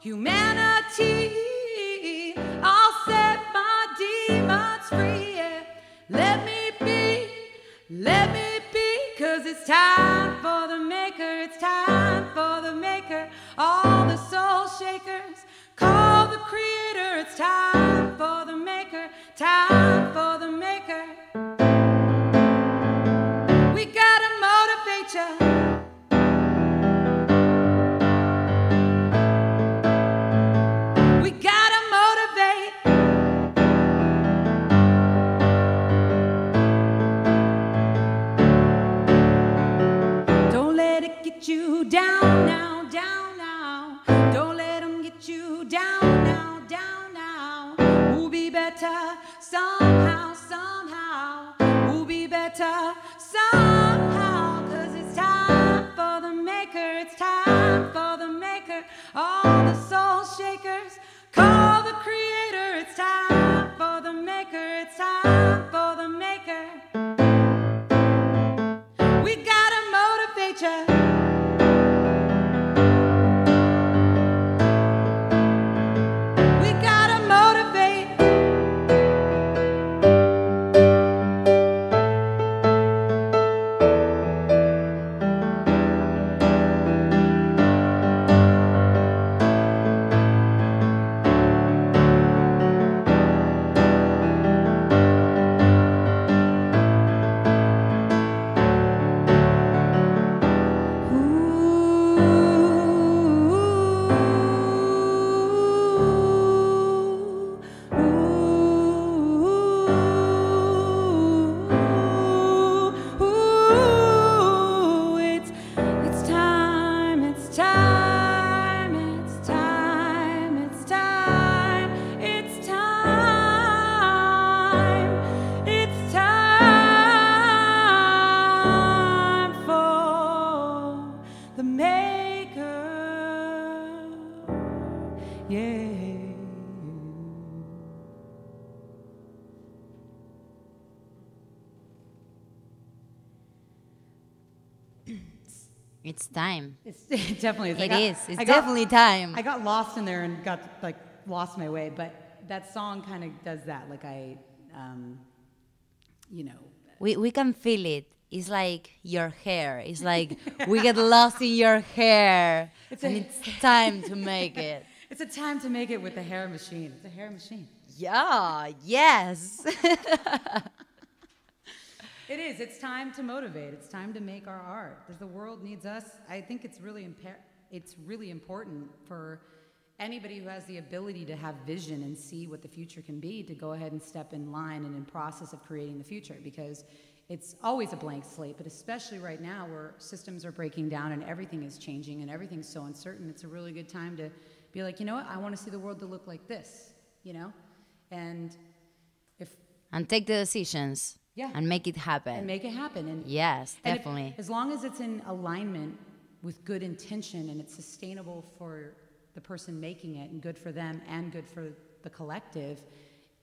Humanity, I'll set my demons free. Yeah. Let me be, let me be, cause it's time for the maker, it's time for the maker. All the soul shakers, call the creator, it's time for the maker, time time. It's it definitely is. It got- is. It's got- definitely time. I got lost in there and got like lost my way, but that song kind of does that. Like I, um, you know, We, we can feel it. It's like your hair. It's like we get lost in your hair. It's and a- it's time to make it. it's a time to make it with the hair machine. It's a hair machine. Yeah, yes. It is. It's time to motivate. It's time to make our art. There's, the world needs us. I think it's really impa- it's really important for anybody who has the ability to have vision and see what the future can be to go ahead and step in line and in process of creating the future because it's always a blank slate, but especially right now where systems are breaking down and everything is changing and everything's so uncertain, it's a really good time to be like, you know what, I want to see the world to look like this, you know? And if and take the decisions. Yeah. And make it happen. and make it happen. And Yes, and if- definitely. as long as it's in alignment with good intention and it's sustainable for the person making it and good for them and good for the collective,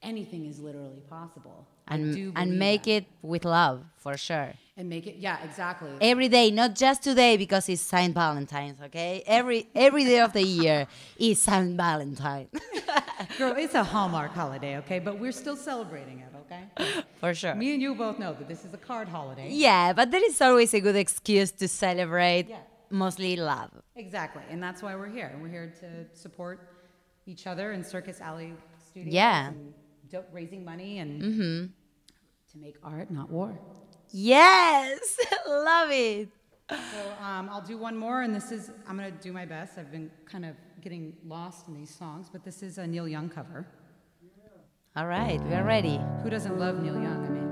anything is literally possible. And and make that. it with love for sure. and make it yeah exactly. Every day, not just today because it's Saint Valentine's, okay? Every every day of the year is Saint Valentine. Girl, it's a Hallmark holiday, okay? But we're still celebrating it? for sure. Me and you both know that this is a card holiday. Yeah, but there is always a good excuse to celebrate Yeah. mostly love. Exactly, and that's why we're here. And we're here to support each other in Circus Alley Studios. Yeah. Raising money and mm-hmm. to make art, not war. Yes, love it. So um, I'll do one more, and this is I'm gonna do my best. I've been kind of getting lost in these songs, but this is a Neil Young cover. All right, we are ready. Who doesn't love Neil Young? I mean.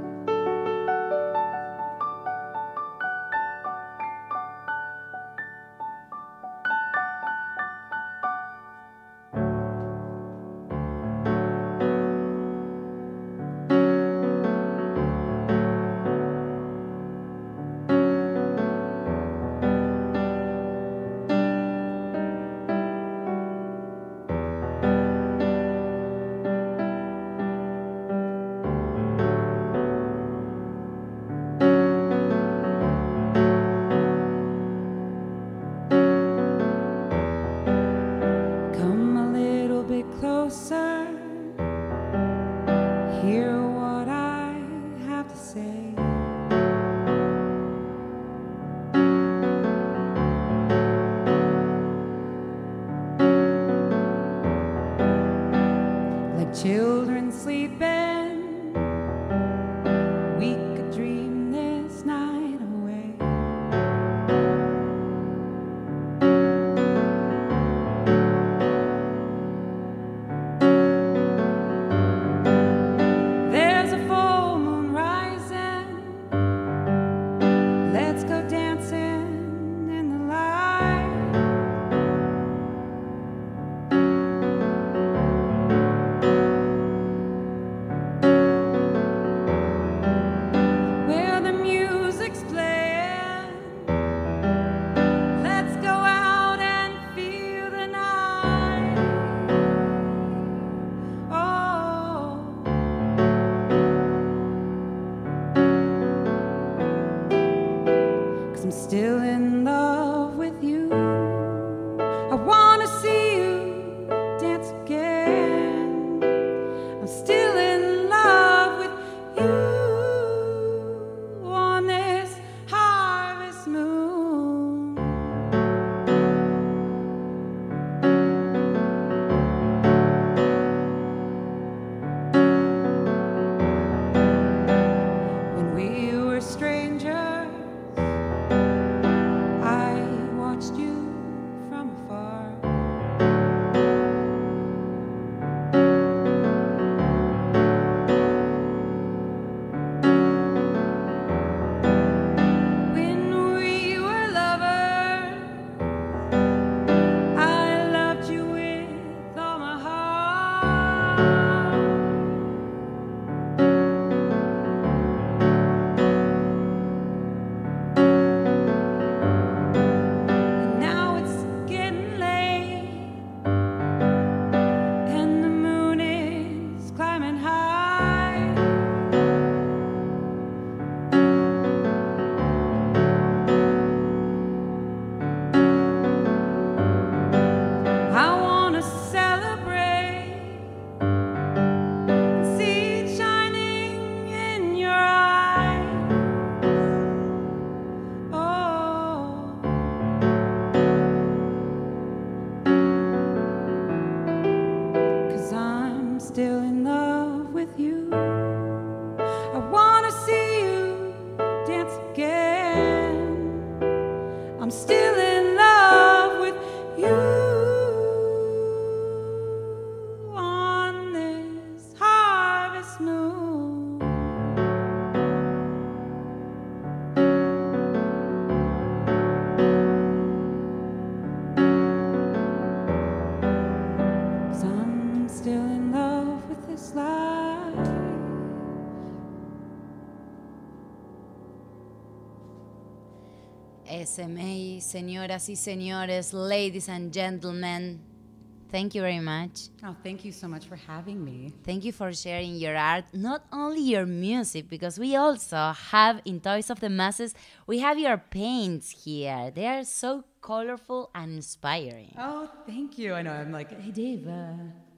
Esemae, señoras y señores, ladies and gentlemen, thank you very much. Oh, thank you so much for having me. Thank you for sharing your art, not only your music, because we also have in Toys of the Masses, we have your paints here. They are so colorful and inspiring. Oh, thank you. I know. I'm like, hey, Dave. Uh...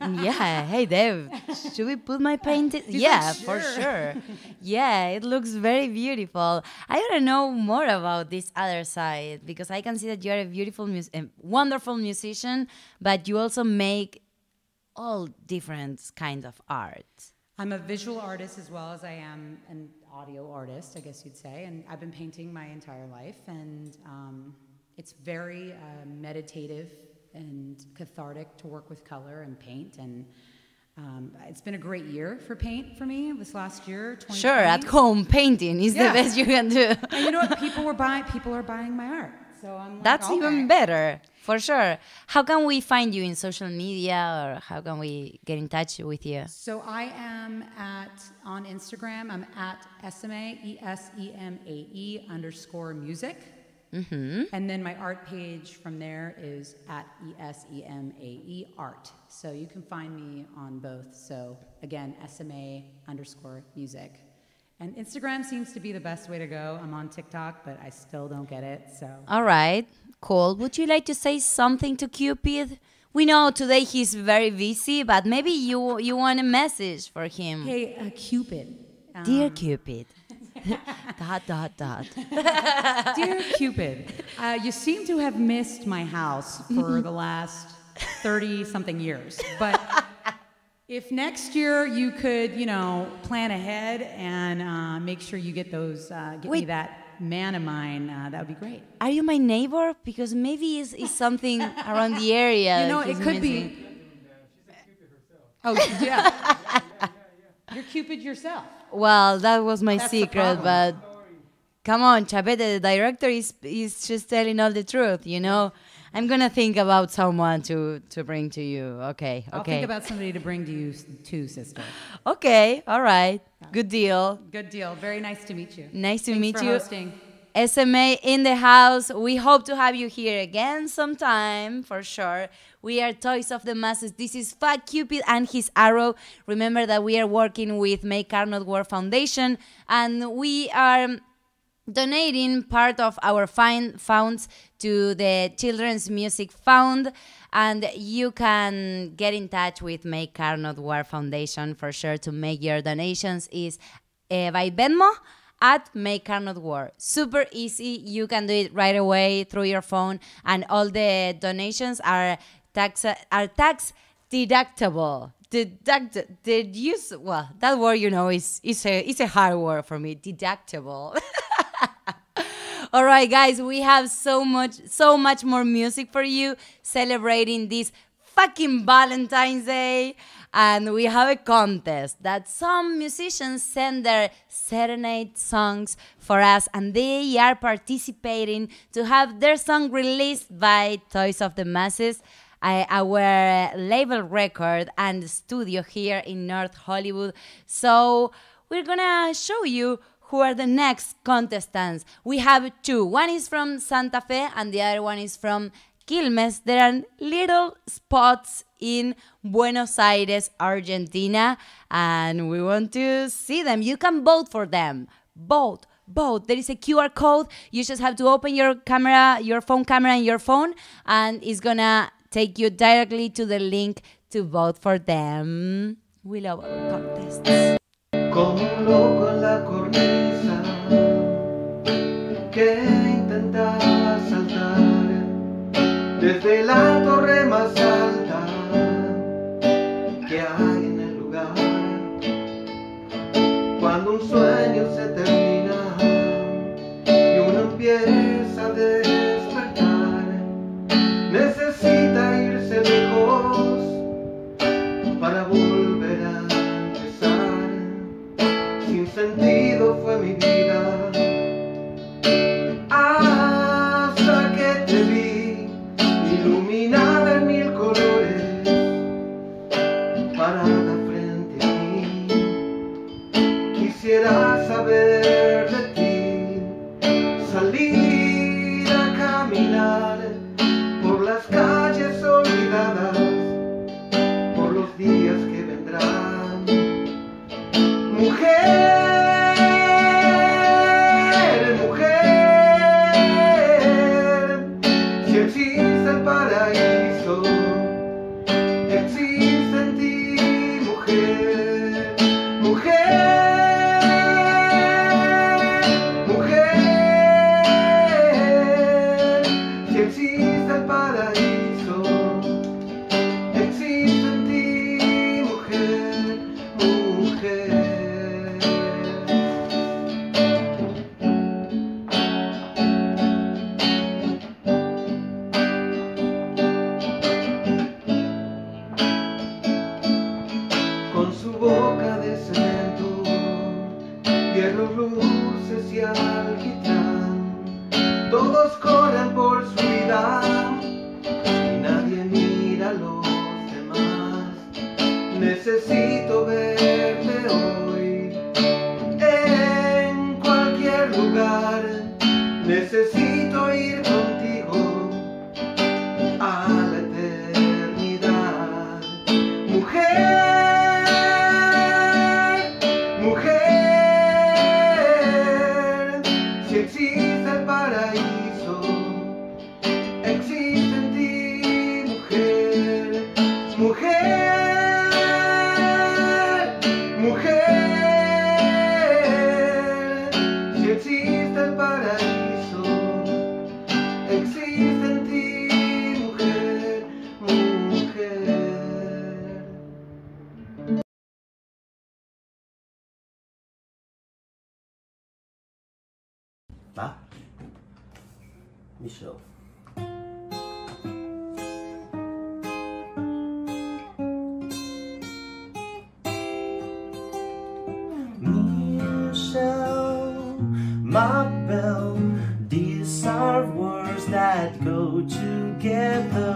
yeah, hey Dave, should we put my painting? Yeah, like, for "Sure." sure. Yeah, it looks very beautiful. I want to know more about this other side because I can see that you are a beautiful, mus- a wonderful musician, but you also make all different kinds of art. I'm a visual artist as well as I am an audio artist, I guess you'd say. And I've been painting my entire life, and um, it's very uh, meditative and cathartic to work with color and paint. And um, it's been a great year for paint for me this last year. Sure, at home painting is Yeah. the best you can do. and you know what? People were buying. People are buying my art. So I'm. Like, That's even better, for sure. How can we find you in social media, or how can we get in touch with you? So I am at on Instagram. I'm at Esemae E S E M A E underscore music. Mm-hmm. And then my art page from there is at E S E M A E art. So you can find me on both. So again, Esemae underscore music. And Instagram seems to be the best way to go. I'm on TikTok, but I still don't get it. So All right, cool. Would you like to say something to Cupid? We know today he's very busy, but maybe you you want a message for him. hey, uh, Cupid. Dear um, Cupid. dot dot dot. Dear Cupid, uh, you seem to have missed my house for the last 30 something years. But If next year you could, you know, plan ahead and uh, make sure you get those, uh, get me that man of mine, uh, that would be great. Are you my neighbor? Because maybe it's, it's something around the area. You know, it could missing. be. Oh yeah. You're Cupid yourself. Well, that was my That's secret, but come on, Chapete, the director is is just telling all the truth, you know. I'm gonna think about someone to to bring to you. Okay, okay. I'll think about somebody to bring to you too, sister. okay, all right, good deal. Good deal. Very nice to meet you. Nice to Thanks meet for you. hosting. Esemae in the house. We hope to have you here again sometime for sure. We are Toys of the Masses. This is Fuck Cupid and his arrow. Remember that we are working with Make Art Not War Foundation and we are donating part of our fine funds to the Children's Music Fund. And you can get in touch with Make Art Not War Foundation for sure to make your donations is uh, by Venmo at Make Art Not War. Super easy. You can do it right away through your phone, and all the donations are tax are tax deductible. Deduct the use well that word you know is is a is a hard word for me. Deductible. All right, guys, we have so much, so much more music for you celebrating this fucking Valentine's Day. And we have a contest that some musicians send their serenade songs for us, and they are participating to have their song released by Toys of the Masses, our label record and studio here in North Hollywood. So we're gonna show you who are the next contestants. We have two. One is from Santa Fe and the other one is from Quilmes. There are little spots in Buenos Aires, Argentina, and we want to see them. You can vote for them. Vote. Vote. There is a QR code. You just have to open your camera, your phone camera, and your phone, and it's gonna take you directly to the link to vote for them. We love contests. Como loco la cornisa que desde la Va? Michelle. Michelle, my belle, these are words that go together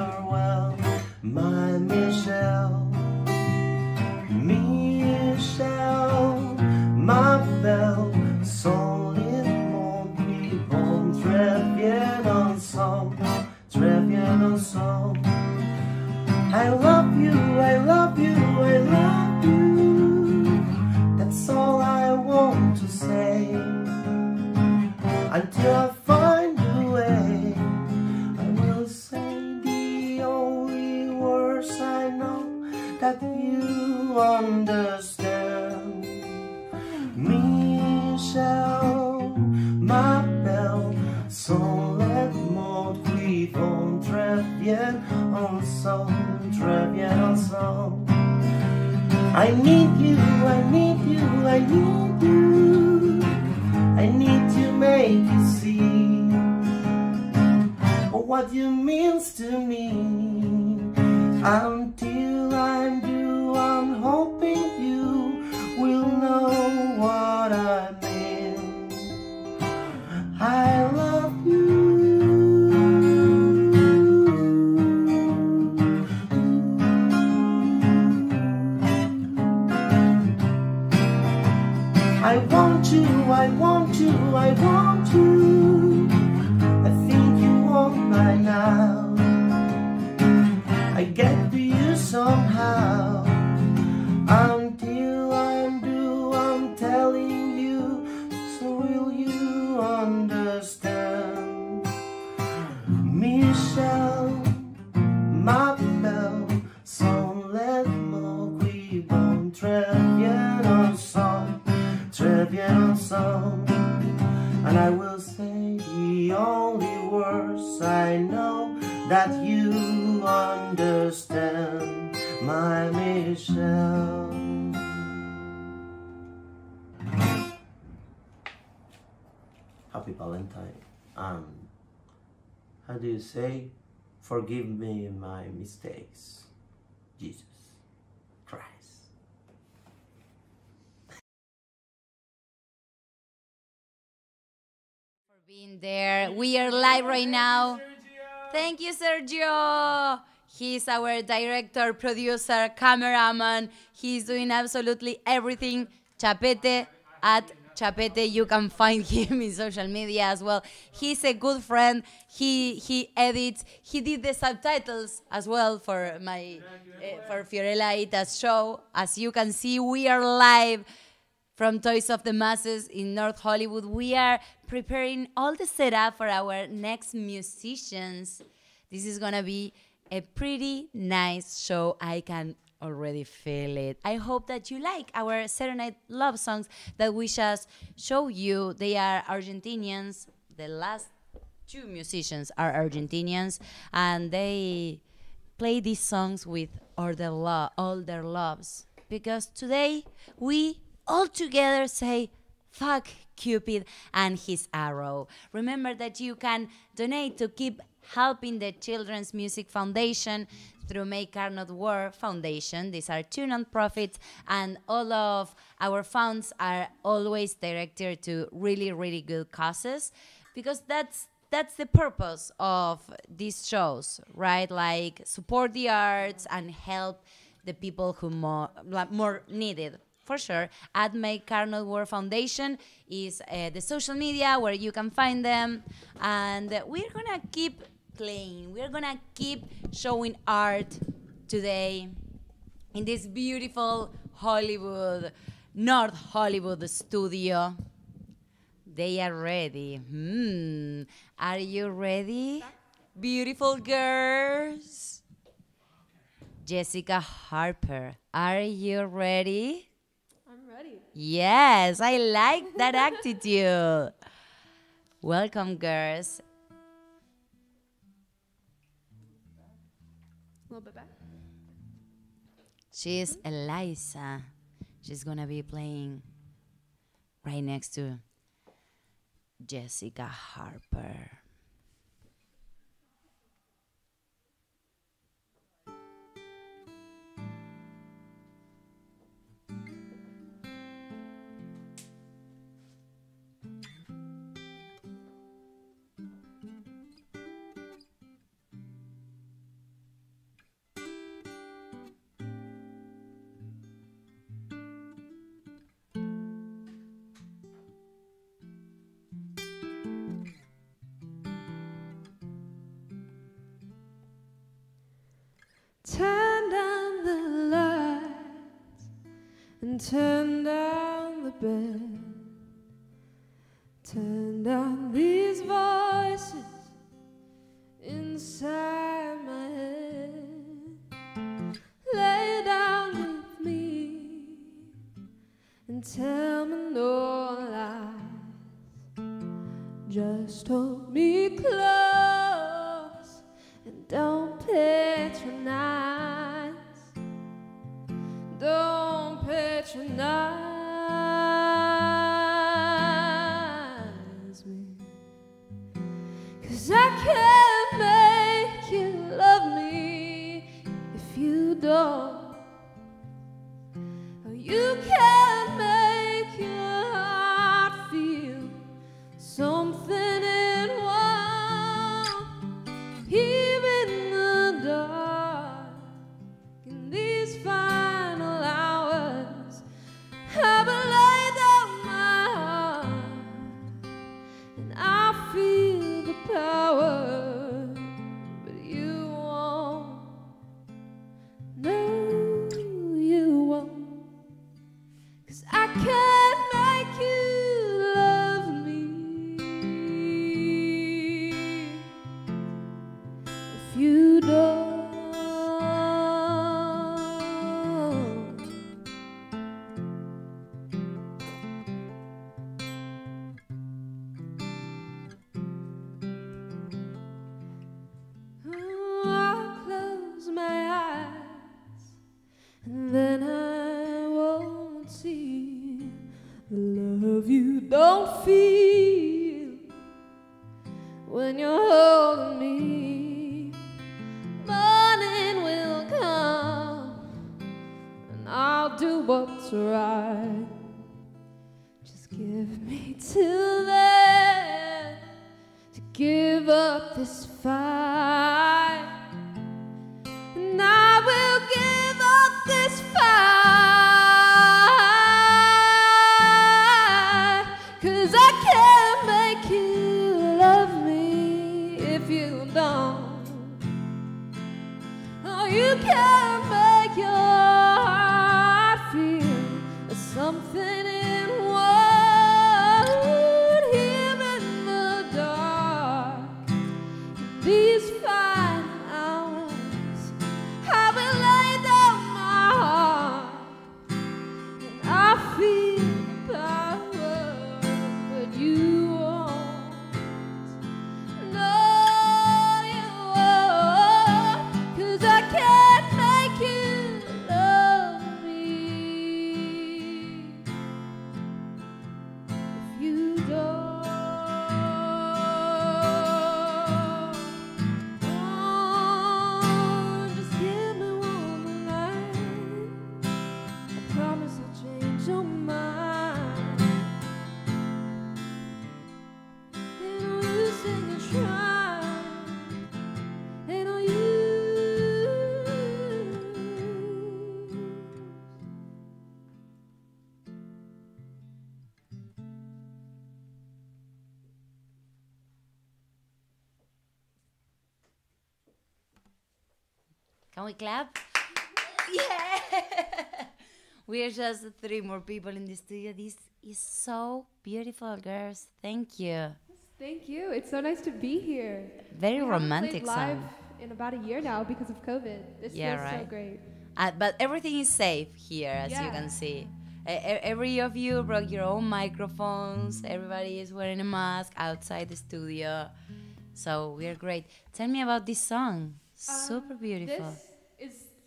say? Forgive me my mistakes, Jesus Christ. For being there. We are live right now. Thank you, Sergio. He's our director, producer, cameraman. He's doing absolutely everything. Chapete at Chapete. You can find him in social media as well. He's a good friend. He he edits. He did the subtitles as well for my uh, for Fiorella Aita's show. As you can see, we are live from Toys of the Masses in North Hollywood. We are preparing all the setup for our next musicians. This is gonna be a pretty nice show. I can already feel it. I hope that you like our Saturday Night Love songs that we just show you. They are Argentinians. The last two musicians are Argentinians, and they play these songs with all their all their loves. Because today we all together say, fuck Cupid and his arrow. Remember that you can donate to keep helping the Children's Music Foundation through Make Art Not War Foundation. These are two nonprofits, and all of our funds are always directed to really, really good causes because that's that's the purpose of these shows, right? Like support the arts and help the people who more more need it for sure. At Make Art Not War Foundation is uh, the social media where you can find them, and we're gonna keep playing. We're gonna keep showing art today in this beautiful Hollywood, North Hollywood studio. They are ready. Hmm. Are you ready? Beautiful girls. Jessica Harper, are you ready? I'm ready. Yes, I like that attitude. Welcome, girls. Little bit back. She's Eliza. She's gonna be playing right next to Jessica Harper. And turn down the bed. Turn down these voices inside my head. Lay down with me and tell me no lies. Just hold me close Don't patronize Can we clap? Yeah. we are just three more people in the studio. This is so beautiful, girls. Thank you. Thank you. It's so nice to be here. Very We romantic live song. in about a year now because of COVID. This yeah, feels right. so great. Uh, but everything is safe here, as you can see. Every of you brought your own microphones. Everybody is wearing a mask outside the studio. So we are great. Tell me about this song. Super beautiful. This is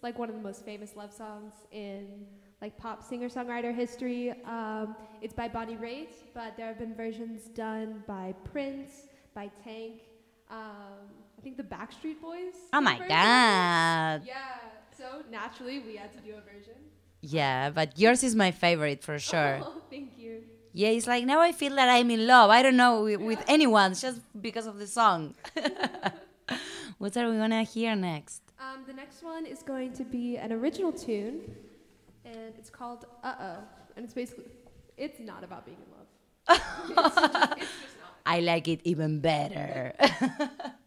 like one of the most famous love songs in like pop singer-songwriter history. Um, it's by Bonnie Raitt, but there have been versions done by Prince, by Tank. Um, I think the Backstreet Boys. Oh my version. God. Yeah. So naturally, we had to do a version. Yeah, but yours is my favorite for sure. Oh, thank you. Yeah, it's like now I feel that I'm in love. I don't know with, with anyone just because of the song. what are we gonna hear next? Um, the next one is going to be an original tune, and it's called "Uh Oh," and it's basically it's not about being in love. it's, just, it's just not. I like it even better.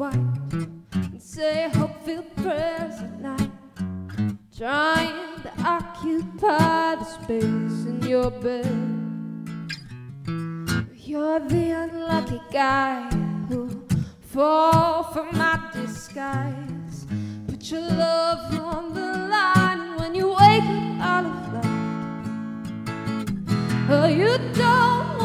and say hope-filled prayers at night, trying to occupy the space in your bed. You're the unlucky guy who fall for my disguise. Put your love on the line when you wake up out of love. Oh, you don't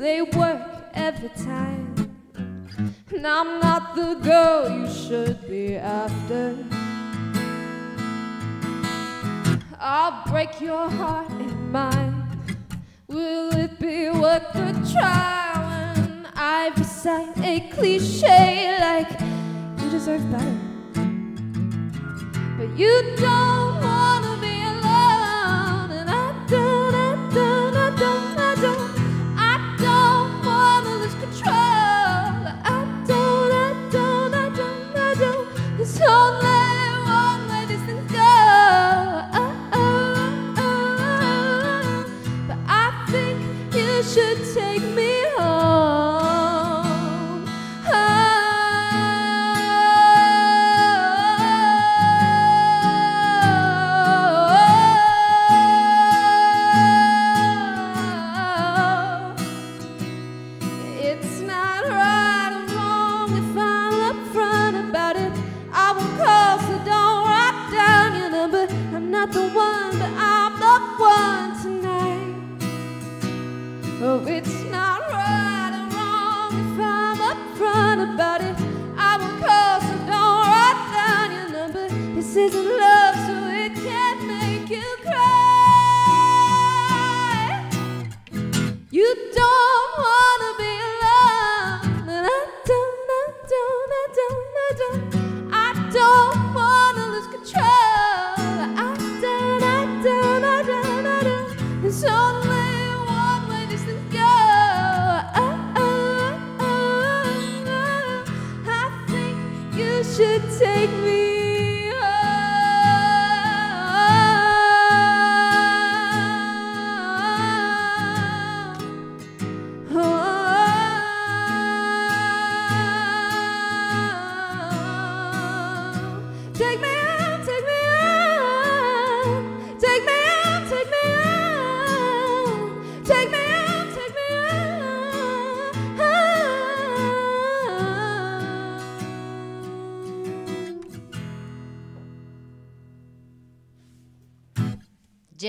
they work every time. And I'm not the girl you should be after. I'll break your heart and mine. Will it be worth the try when I recite a cliche like you deserve better? But you don't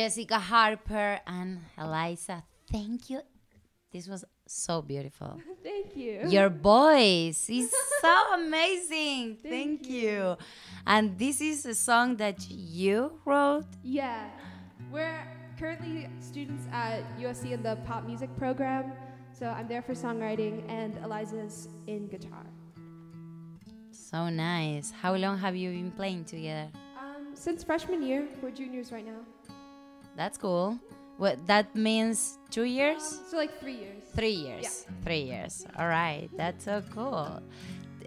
Jessica Harper and Eliza, thank you. This was so beautiful. Thank you. Your voice is so amazing. Thank, you. And this is a song that you wrote. Yeah, we're currently students at USC in the pop music program, so I'm there for songwriting, and Eliza's in guitar. So nice. How long have you been playing together? Um, since freshman year. We're juniors right now. That's cool. What that means? Two years? So like three years. Three years. Yeah. Three years. All right. That's so cool.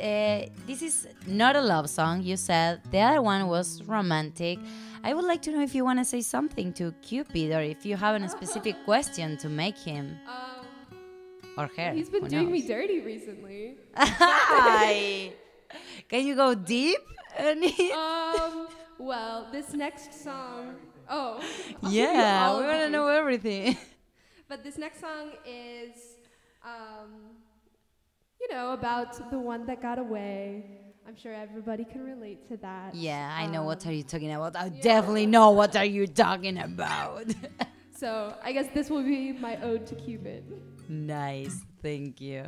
Uh, this is not a love song. You said the other one was romantic. I would like to know if you want to say something to Cupid or if you have a specific question to make him or her. He's been doing me dirty recently. Hi. Can you go deep? Um. Well, this next song. Oh. yeah, we want to know everything. But this next song is, um, you know, about the one that got away. I'm sure everybody can relate to that. yeah, I know. Um, What are you talking about? I definitely know what are you talking about. So I guess this will be my ode to Cupid. nice. Thank you.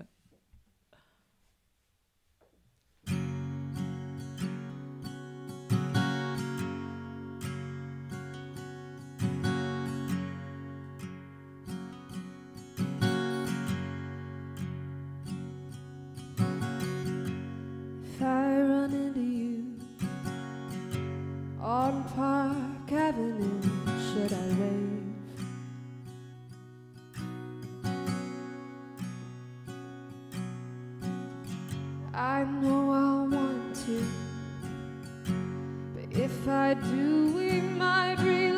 On Park Avenue, should I wave? I know I want to, but if I do, we might relive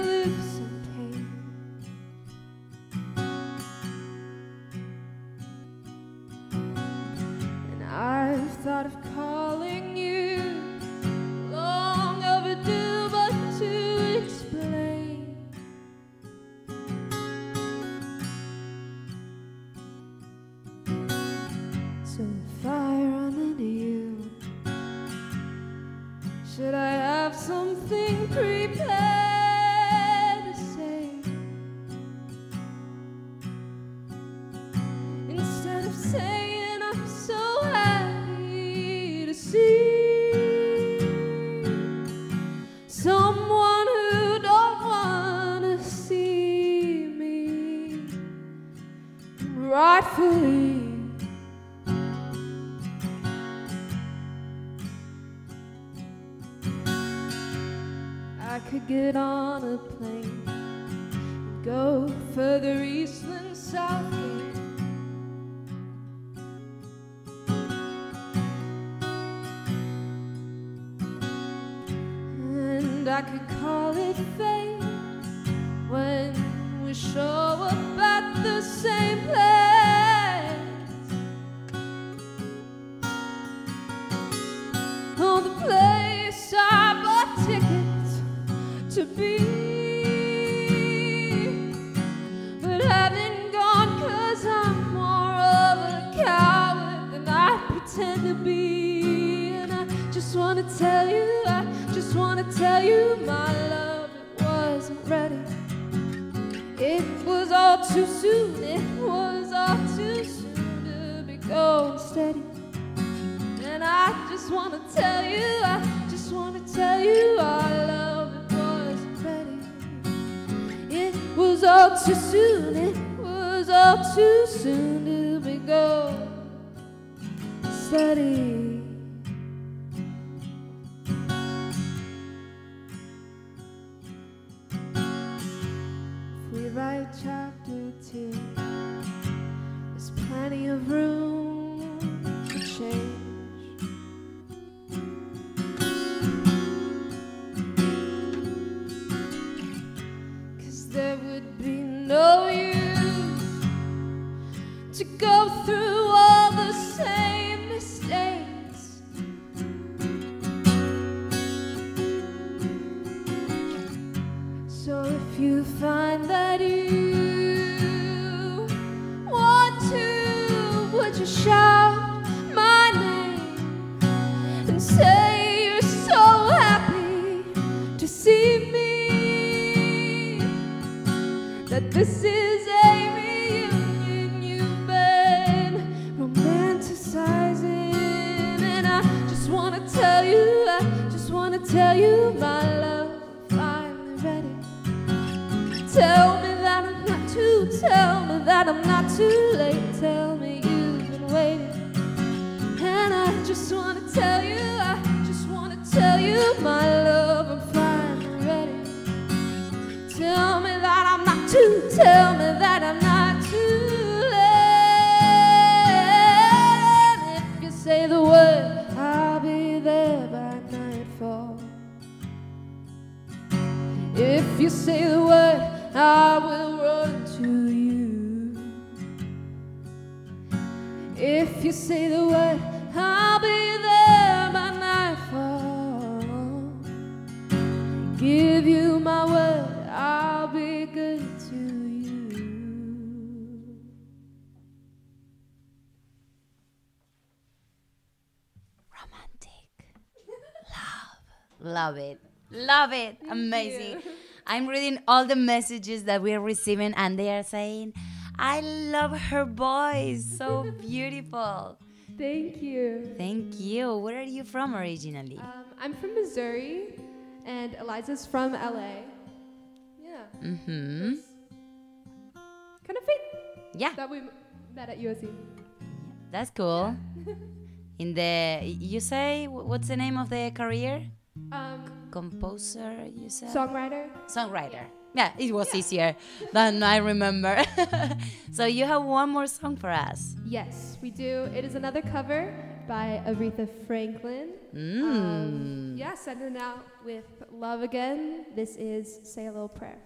Love it. Love it. Amazing. I'm reading all the messages that we're receiving, and they are saying, I love her voice. So beautiful. Thank you. Thank you. Where are you from originally? Um, I'm from Missouri, and Eliza's from LA. Yeah. Mm-hmm. Kind of fate. Yeah. That we met at USC. That's cool. In the, you say, what's the name of the career? Um, Composer, you said? Songwriter. Songwriter. Yeah, it was easier than I remember. so you have one more song for us. Yes, we do. It is another cover by Aretha Franklin. Mm. Um, yeah, sending it out with love again. This is Say a Little Prayer.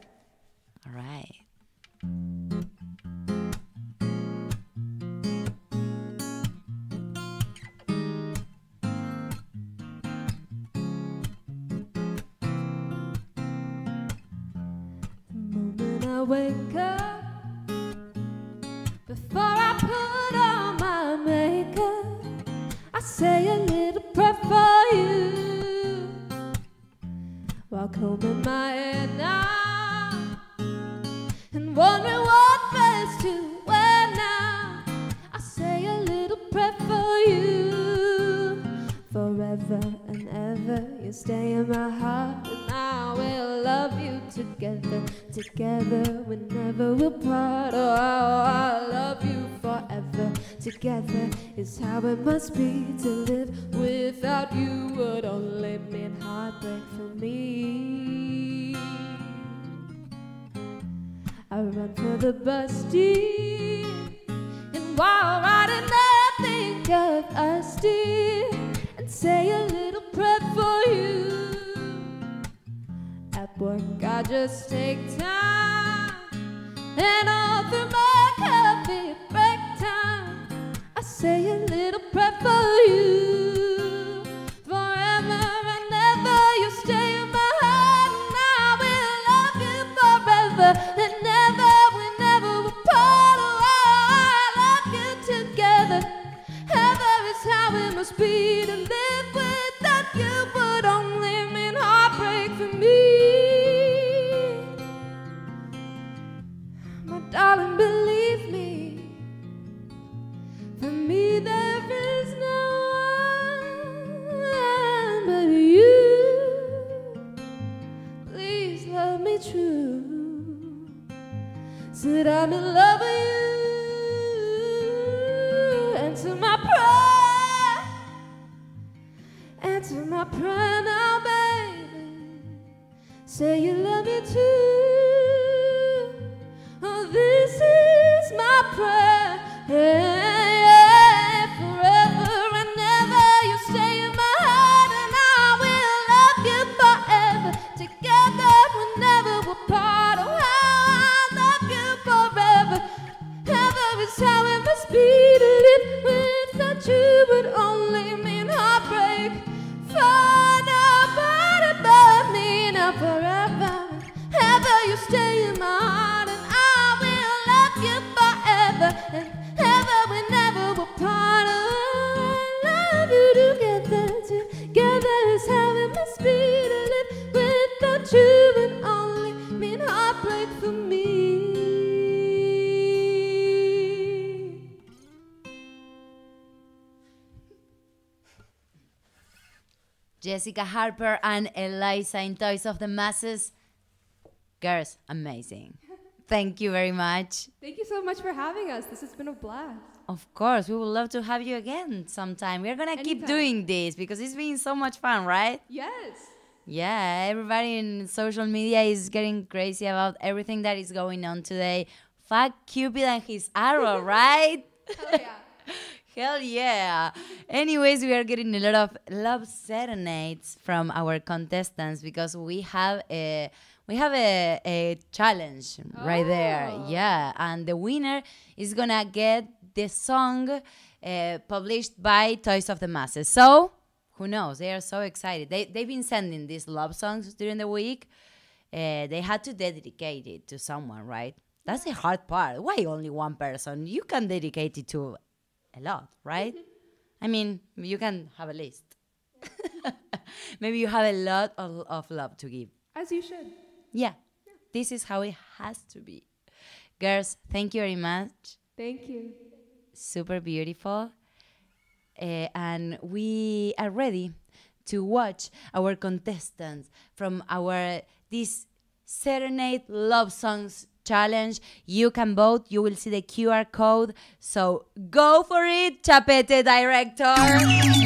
All right. Wake up, before I put on my makeup, I say a little prayer for you. While combing my hair now, and wondering what dress to wear now, I say a little prayer for you. Forever and ever, you stay in my heart, and I will love you together, together, whenever we're part. Oh, oh, I love you forever. Together is how it must be to live without you would only mean heartbreak for me. I run for the bus, dear, and while riding, I think of us, dear, and say a little prayer for you. At work, I just take time and offer my coffee break time. I say a little prayer for you. Forever and ever, you stay in my heart, and I will love you forever and ever. We never will. Oh, I love you together. Ever is how it must be Said I'm in love with you. Answer my prayer. Answer my prayer now, baby. Say you love me too. Oh, this is my prayer. Me Jessica Harper and Eliza in Toys of the Masses. Girls, amazing. Thank you very much. Thank you so much for having us. This has been a blast. Of course, we would love to have you again sometime. We're gonna keep doing this because it's been so much fun, right? Yes. Yeah, everybody in social media is getting crazy about everything that is going on today. Fuck Cupid and his arrow, right? Hell yeah. Hell yeah. Anyways, we are getting a lot of love serenades from our contestants because we have a we have a, a challenge right there. Yeah. And the winner is gonna get the song uh, published by Toys of the Masses. So who knows? They are so excited. They they've been sending these love songs during the week. Uh, they had to dedicate it to someone, right? That's the hard part. Why only one person? You can dedicate it to a lot, right? I mean, you can have a list. Maybe you have a lot of, of love to give. As you should. Yeah, this is how it has to be. Girls, thank you very much. Thank you. Super beautiful. Uh, and we are ready to watch our contestants from our this Serenade Love Songs challenge. You can vote. You will see the QR code. So go for it, Chapete director.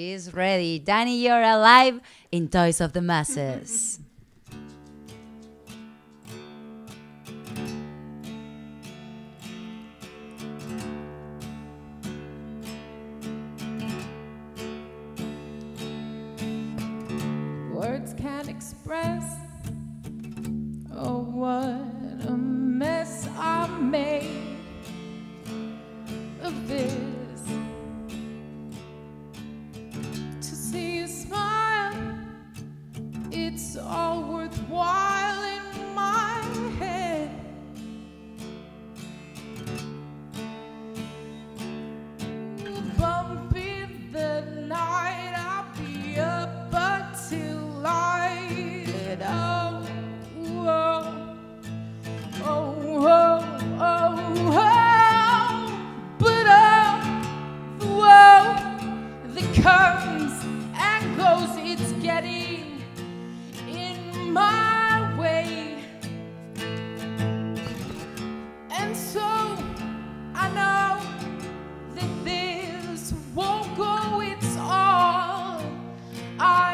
She's ready. Dani, you're alive in Toys of the Masses. Words can't express oh what a mess I made of this. See you smile, it's all worthwhile in my head. Bumpy the night, I'll be up until light. Oh, oh, oh, oh, oh, oh, oh. Oh, whoa, the goes. It's getting in my way, and so I know that this won't go. It's all I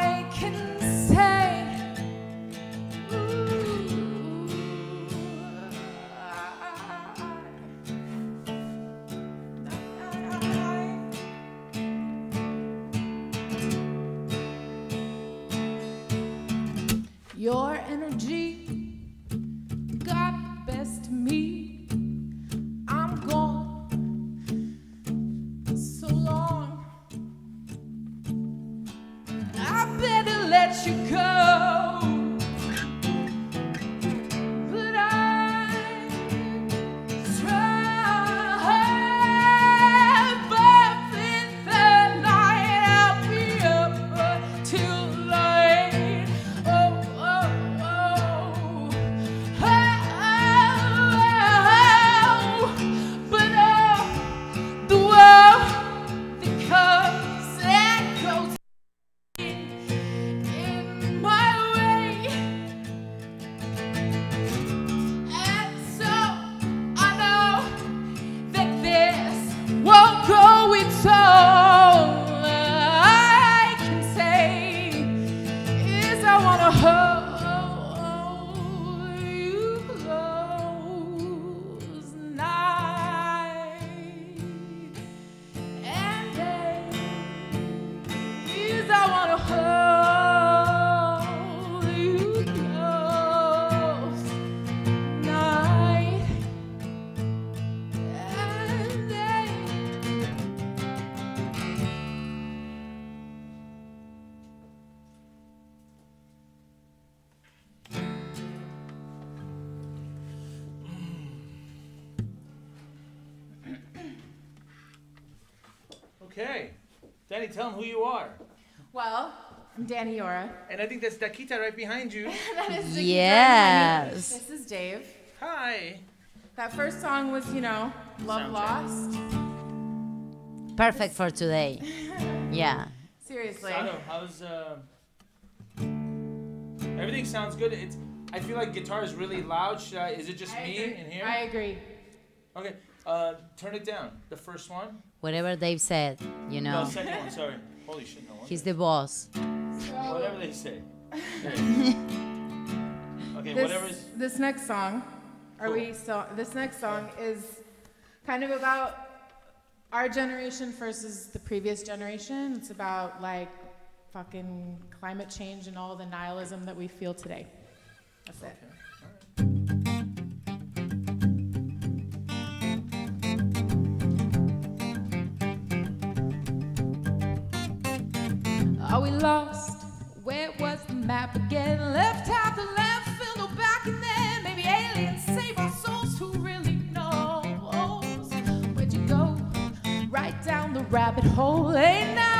you go. Dani, tell them who you are. Well, I'm Dani Yorah. And I think that's Dakyta right behind you. that is Nikki Yes. This is Dave. Hi. That first song was, you know, Love Lost. Perfect for today. Yeah. Seriously. Sato, how's uh Everything sounds good. It's I feel like guitar is really loud. Should I is it just I me agree. in here? I agree. Okay. Uh turn it down. The first one? Whatever they've said, you know. No, second one, sorry. Holy shit, no wonder. He's the boss. Whatever they say. okay, this, whatever is this next song, are we so this next song is kind of about our generation versus the previous generation. It's about like fucking climate change and all the nihilism that we feel today. That's it. Are we lost? Where was the map again? Left out the left field, no back and then maybe aliens save our souls. Who really knows? Where'd you go? Right down the rabbit hole. Hey now,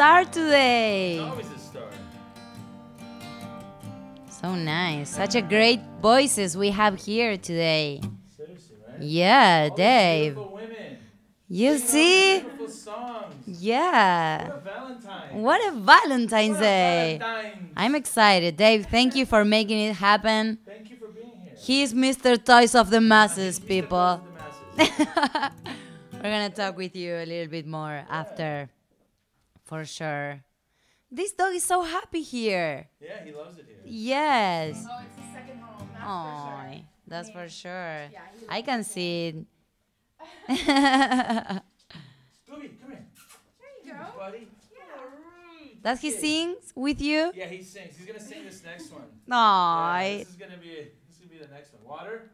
star today. Always a star. So nice. Such a great voices we have here today. Seriously, right? Yeah, Dave. You Sing see? Yeah. What a Valentine. What a Valentine's What a Day. Valentine's. I'm excited. Dave, thank you for making it happen. Thank you for being here. He's Mr. Toys of the Masses, people. We're gonna talk with you a little bit more after, for sure. This dog is so happy here. Yeah, he loves it here. Yes. Oh, it's his second home. That's Aw, that's for sure. Yeah, he I can see it. Scooby, come here. There you go. Buddy. Does he sing with you? Yeah, he sings. He's gonna sing this next one. Aw. Yeah, this is gonna be this is gonna be the next one. Water.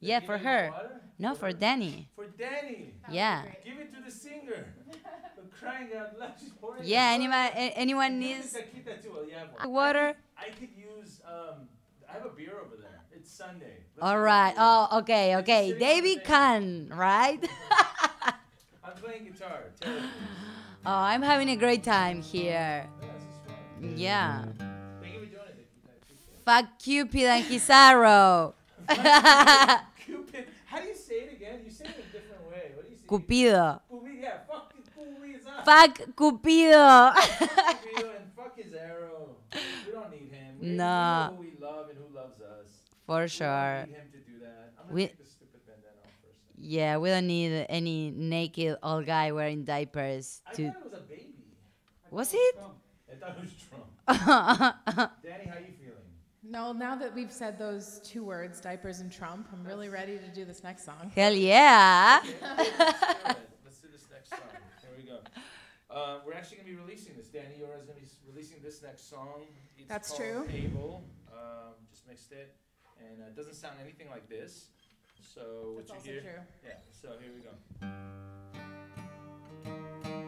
Yeah, for her. water? No, for Dani. For Dani. Yeah. Give it to the singer. Crying out loud, she's pouring. Yeah, anyone, anyone needs to Dakyta too. Well, you have one. water? I could use. Um, I have a beer over there. It's Sunday. Let's All right. Oh, okay, okay. David can, right? I'm playing guitar. Terribly. Oh, I'm having a great time here. Yeah. Thank you for doing it. Fuck Cupid and his arrow. Cupid. How do you say it again? You say it in a different way. What do you say? Cupido. Cupido. Yeah. Fuck Cupido. Fuck Cupido. Cupido and fuck his arrow. We don't need him. We, we No. know who we love and who loves us. For We sure. don't need him to do that. I'm gonna We- take the stupid bandana off first. Yeah, we don't need any naked old guy wearing diapers I to. thought it was a baby. Was it? I thought it was Trump. Dani, how you feeling? No, now that we've said those two words, diapers and Trump, I'm really ready to do this next song. Hell yeah. Okay, let's do. Let's do this next song. Here we go. Uh, we're actually going to be releasing this. Dani Yorah is going to be releasing this next song. It's That's called true. Able. Um, just mixed it. And uh, it doesn't sound anything like this. So what you hear. true. Yeah, so here we go.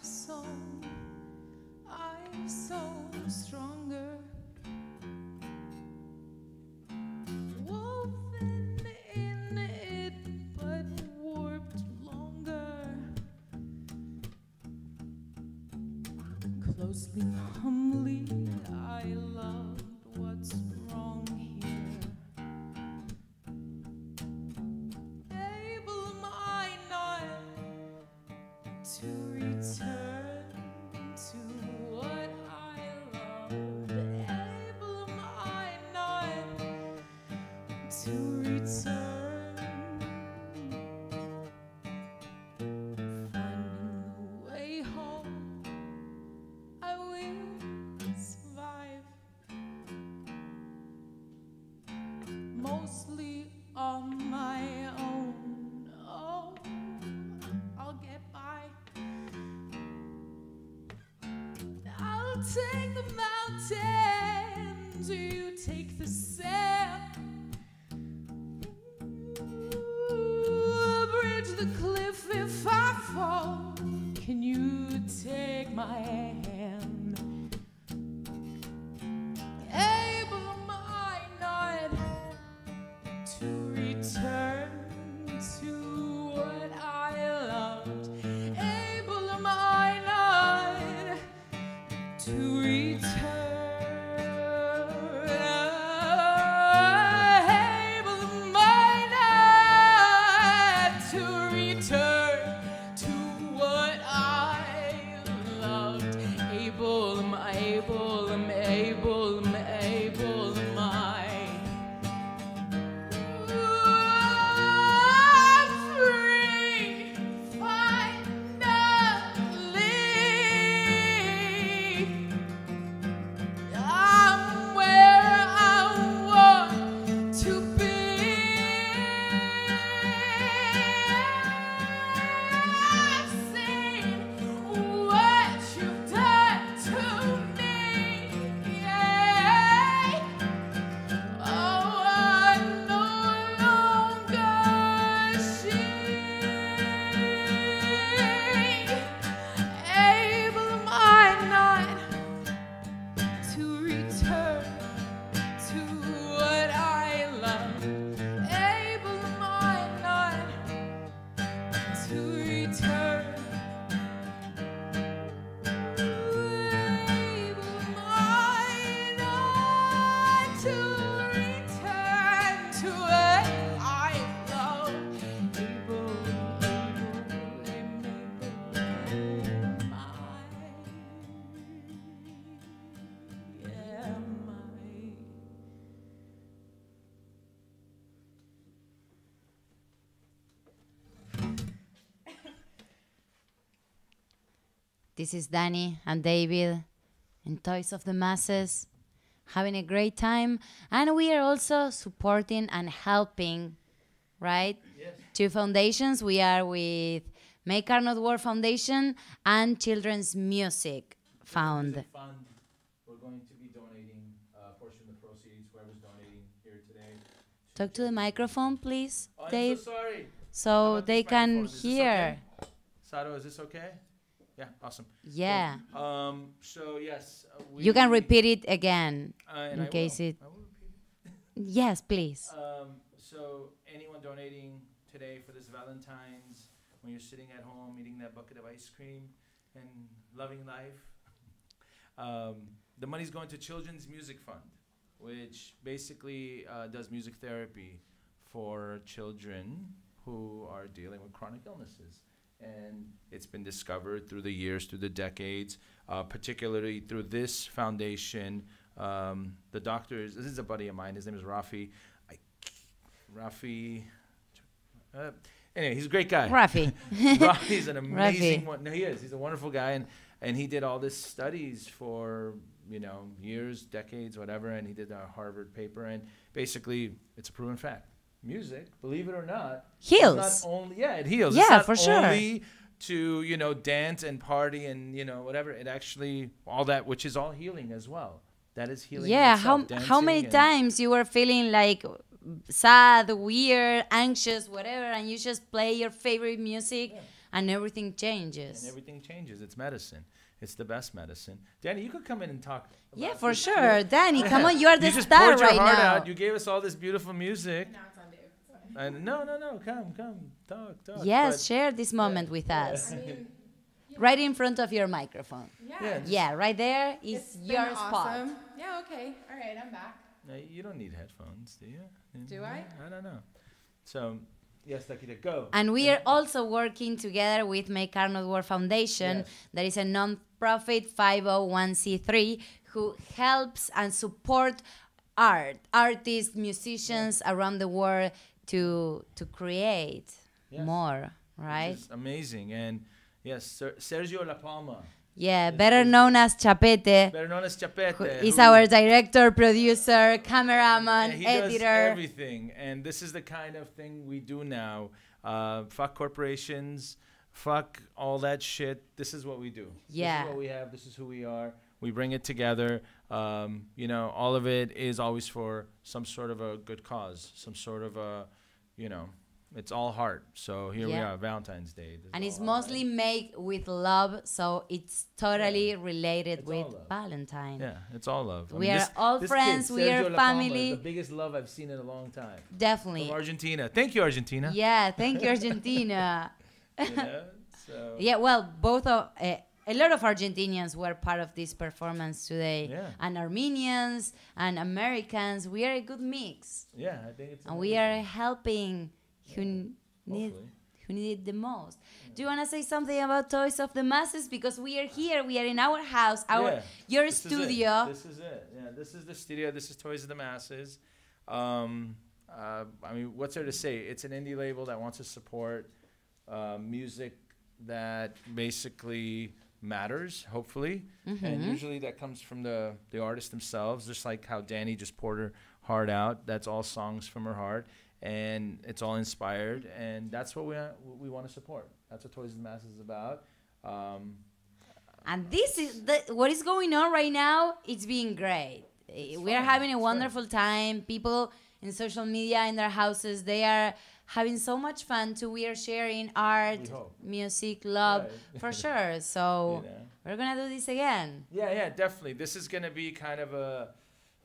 I've sown, I've stronger. To return? Finding the way home. I will survive. mostly on my own. Oh, I'll get by. I'll take the mountains, you take the sand. To return? This is Dani and David and Toys of the Masses having a great time. And we are also supporting and helping, right? Yes. Two foundations. We are with Make Art Not War Foundation and Children's Music Found. There's fund. We're going to be donating a portion of the proceeds, whoever's donating here today. Talk to the microphone, please, Oh, I'm Dave. so sorry. So they can microphone? Is this hear. okay? Sato, is this okay? Yeah, awesome. Yeah. Cool. Um, so yes, uh, we, You can repeat it again Uh, in I case will. it. Yes, please. Um, so anyone donating today for this Valentine's, when you're sitting at home eating that bucket of ice cream and loving life, um, the money's going to Children's Music Fund, which basically uh, does music therapy for children who are dealing with chronic illnesses. And it's been discovered through the years, through the decades, uh, particularly through this foundation. Um, the doctors, this is a buddy of mine, his name is Rafi. I, Rafi. Uh, anyway, he's a great guy. Rafi. Rafi's an amazing Rafi. one. No, he is. He's a wonderful guy, and and he did all this studies for you know years, decades, whatever. And he did a Harvard paper, and basically, it's a proven fact. Music, believe it or not, Heals. Not only yeah, it heals. Yeah, it's not for sure. Only to you know dance and party and you know whatever. It actually all that, which is all healing as well. That is healing. Yeah, itself, how how many times you were feeling like sad, weird, anxious, whatever, and you just play your favorite music, and everything changes. And everything changes. It's medicine. It's the best medicine. Dani, you could come in and talk. Yeah, for this, sure. too. Dani, come on, you are the you just star poured your right heart now. Out. You gave us all this beautiful music. And no, no, no, come, come, talk, talk. Yes, but- share this moment with us. I mean, right in front of your microphone. Yeah. Yeah, just- Yeah, right there is It's been your spot. awesome. Yeah, okay. All right, I'm back. No, you don't need headphones, do you? Do I? I don't know. So, yes, Dakyta, go. And we are also working together with Make Art Not War Foundation, Yes. that is a non-profit 501c3 who helps and support art, artists, musicians around the world to to create Yes. more, right? Amazing. And yes, Ser- Sergio La Palma. Yeah, better known as Chapete. better known as Chapete. who- our director, producer, cameraman, Yeah, he editor. does everything, and this is the kind of thing we do now. Uh, fuck corporations, fuck all that shit. This is what we do. Yeah. this is what we have. This is who we are. We bring it together. Um, you know, all of it is always for some sort of a good cause, some sort of a, you know, it's all heart. So here we are, Valentine's Day. This and it's all heart. mostly made with love, so it's totally related It's with. Valentine. Yeah, it's all love. I We mean, are this- all this friends, kid, we are Sergio Palma, family. the biggest love I've seen in a long time. Definitely. From Argentina. Thank you, Argentina. Yeah, thank you, Argentina. You know, so- Yeah, well, both of uh, a lot of Argentinians were part of this performance today, Yeah. and Armenians and Americans. We are a good mix, Yeah, I think it's. and we are helping who n- need who need it the most. Do you want to say something about Toys of the Masses? Because we are here, we are in our house, our Yeah, your this is studio. This is it. Yeah, this is the studio. This is Toys of the Masses. Um, uh, I mean, what's there to say? It's an indie label that wants to support uh, music that basically matters, hopefully. And Mhm. usually that comes from the, the artists themselves, just like how Dani just poured her heart out. That's all songs from her heart. And it's all inspired. And that's what we, we want to support. That's what Toys of the Masses is about. Um, And this is the, what is going on right now. It's being great. Eh, we are having a wonderful time. People in social media in their houses, they are having so much fun too. We are sharing art, music, love, Right. for sure. So You know. we're gonna do this again. Yeah, yeah, definitely. This is going to be kind of a,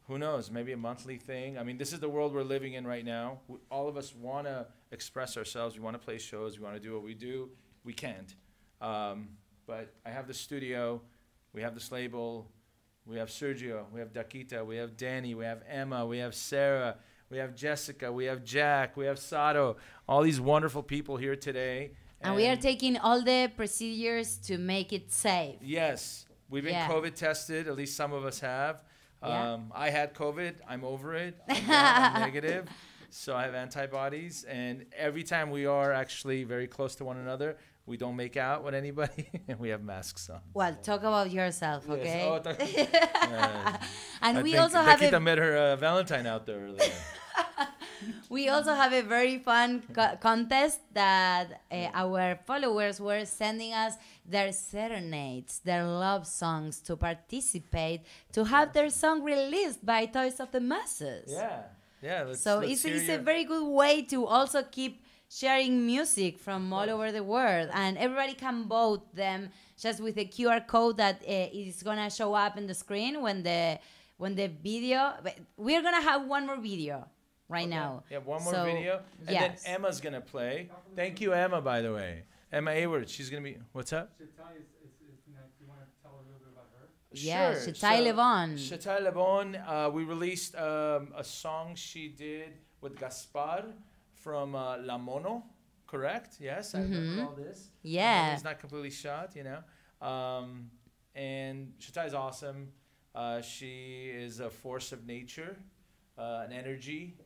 who knows, maybe a monthly thing. I mean, this is the world we're living in right now. We, all of us want to express ourselves. We want to play shows. We want to do what we do. We can't. Um, but I have the studio. We have this label. We have Sergio. We have Dakyta. We have Dani. We have Emma. We have Sarah. We have Jessica. We have Jack. We have Sato. All these wonderful people here today. And we are taking all the procedures to make it safe. Yes, we've been Yeah. COVID tested. At least some of us have. Yeah. Um, I had COVID. I'm over it. I'm, I'm negative, so I have antibodies. And every time we are actually very close to one another, we don't make out with anybody, and we have masks on. Well, talk about yourself, Yes. okay? Oh, talk- Uh, and I we also have Nikita a met her uh, Valentine out there earlier. we also have a very fun co- contest that uh, our followers were sending us their serenades, their love songs to participate to have their song released by Toys of the Masses. yeah, yeah. Let's, so let's it's, it's a very good way to also keep sharing music from all over the world and everybody can vote them just with a qr code that uh, is gonna show up in the screen when the when the video we're gonna have one more video right now Yeah, one more So, video, and yes. then Emma's gonna play. Thank you, Emma. By the way, Emma Ejwertz. She's gonna be. What's up? Shetay. Do you wanna tell a little bit about her? Yeah, Sure. Shetay Lebon. Shetay Lebon. Uh, we released um, a song she did with Gaspar from uh, La Mono, correct? Yes, I remember Mhm. all this. Yeah. It's not completely shot, you know. Um, and Shetay is awesome. Uh, she is a force of nature, uh, an energy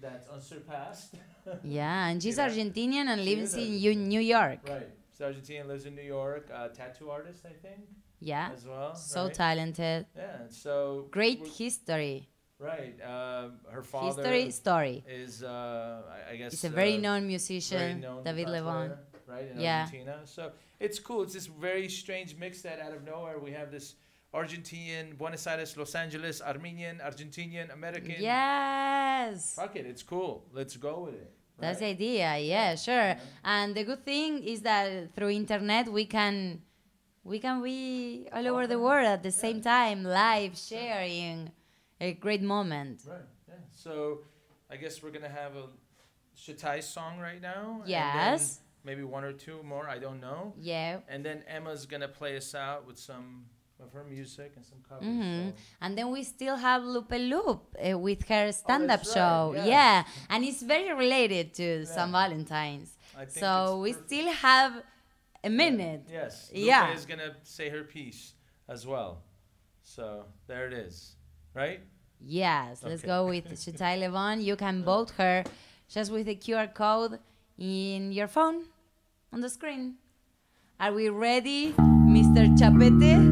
that's unsurpassed. yeah and she's argentinian and She lives in U- new york Right. She's Argentinian, lives in New York, uh, tattoo artist, I think. yeah As well. so right? talented Yeah, so. great history Right. Um, her father. History, story. Is uh, I, I guess. He's a very uh, known very musician, known David Lebón. Right in Yeah. Argentina. So it's cool. It's this very strange mix that out of nowhere we have this Argentinian, Buenos Aires, Los Angeles, Armenian, Argentinian, American. yes Fuck it. It's cool. Let's go with it. That's the idea. Yeah, sure. And the good thing is that through internet we can we can be all over the world at the same time, live sharing a great moment. Right. Yeah. So I guess we're gonna have a Shetay song right now. Yes. maybe one or two more. I don't know. Yeah. And then Emma's gonna play us out with some of her music and some covers. hmm so- And then we still have Lupe Loop uh, with her stand-up Oh, show. right, Yeah. yeah. and it's very related to San Valentine's. I think So we still have a minute. Yes. Lupe Yeah. is gonna say her piece as well. So there it is. Right? Yes, let's go with Shetay Lebon. You can vote her just with the QR code in your phone on the screen. Are we ready, Mr. Mr. Chapete.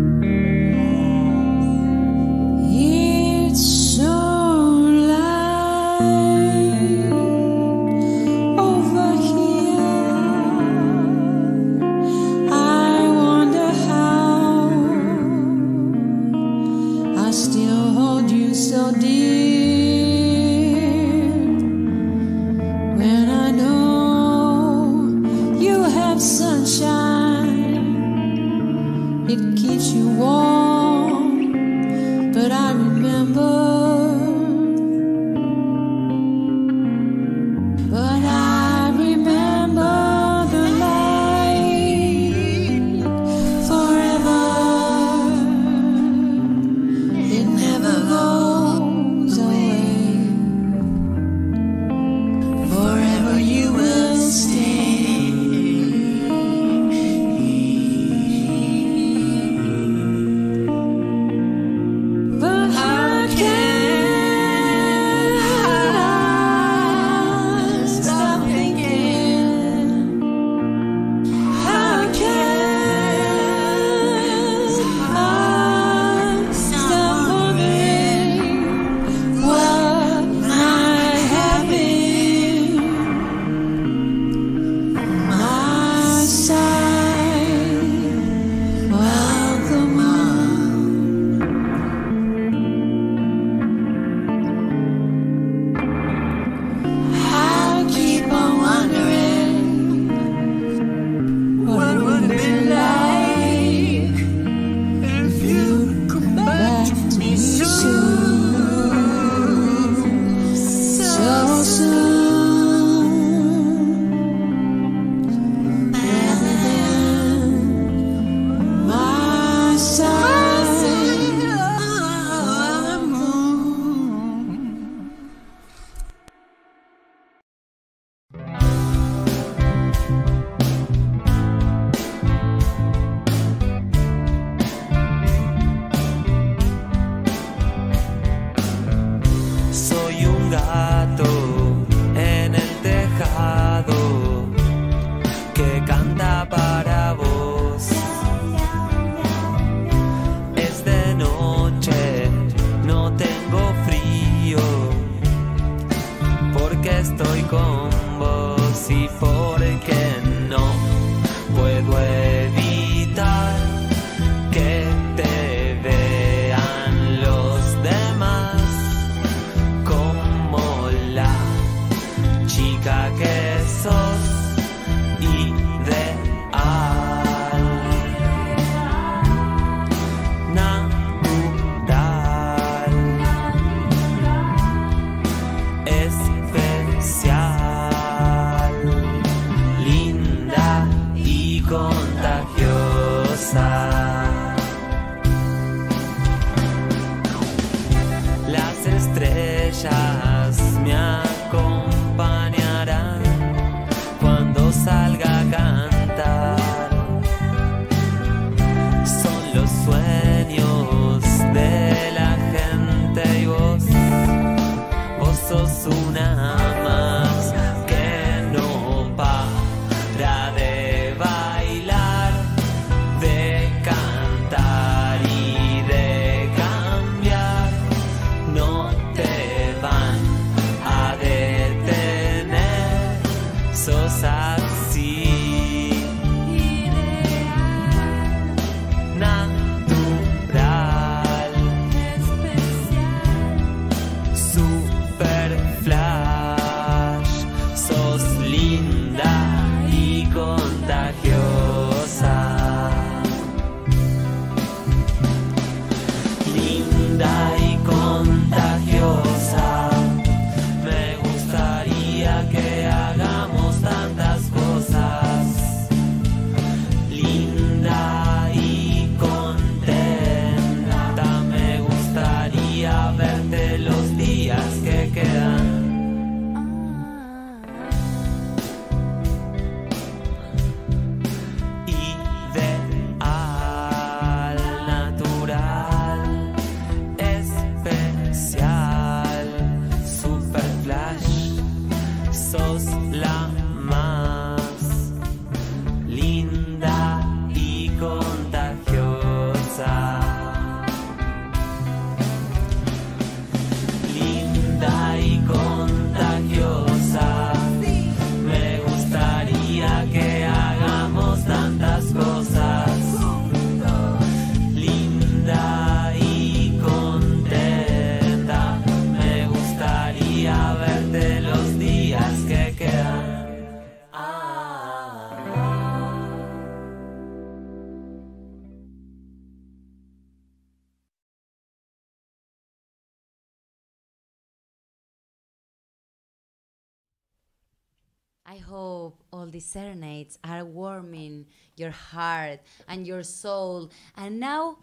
Hope all these serenades are warming your heart and your soul. And now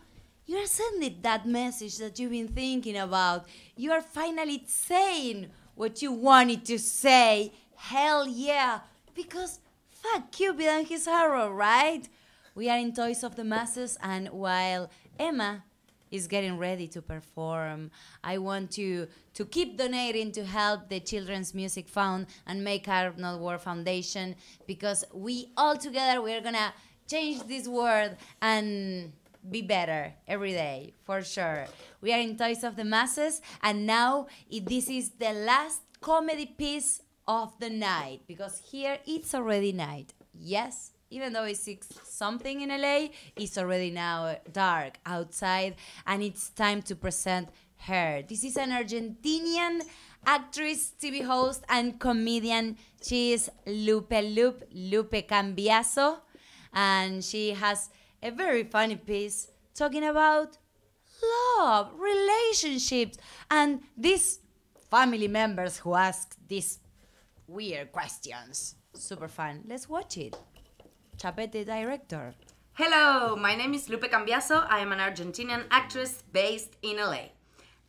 you are sending that message that you've been thinking about. You are finally saying what you wanted to say. Hell yeah. Because fuck Cupid and his arrow, right? We are in Toys of the Masses, and while Emma is getting ready to perform. I want you to keep donating to help the Children's Music Fund and Make Art Not War Foundation because we all together we're gonna change this world and be better every day for sure. We are in Toys of the Masses, and now i- this is the last comedy piece of the night because here it's already night. Yes, even though it's six something in LA, it's already now dark outside, and it's time to present her. This is an Argentinian actress, TV host, and comedian. She is Lupe Lupe, Lupe Cambiasso, and she has a very funny piece talking about love, relationships, and these family members who ask these weird questions. Super fun. Let's watch it. Chapete director. Hello, my name is Lupe Cambiasso. I am an Argentinian actress based in LA.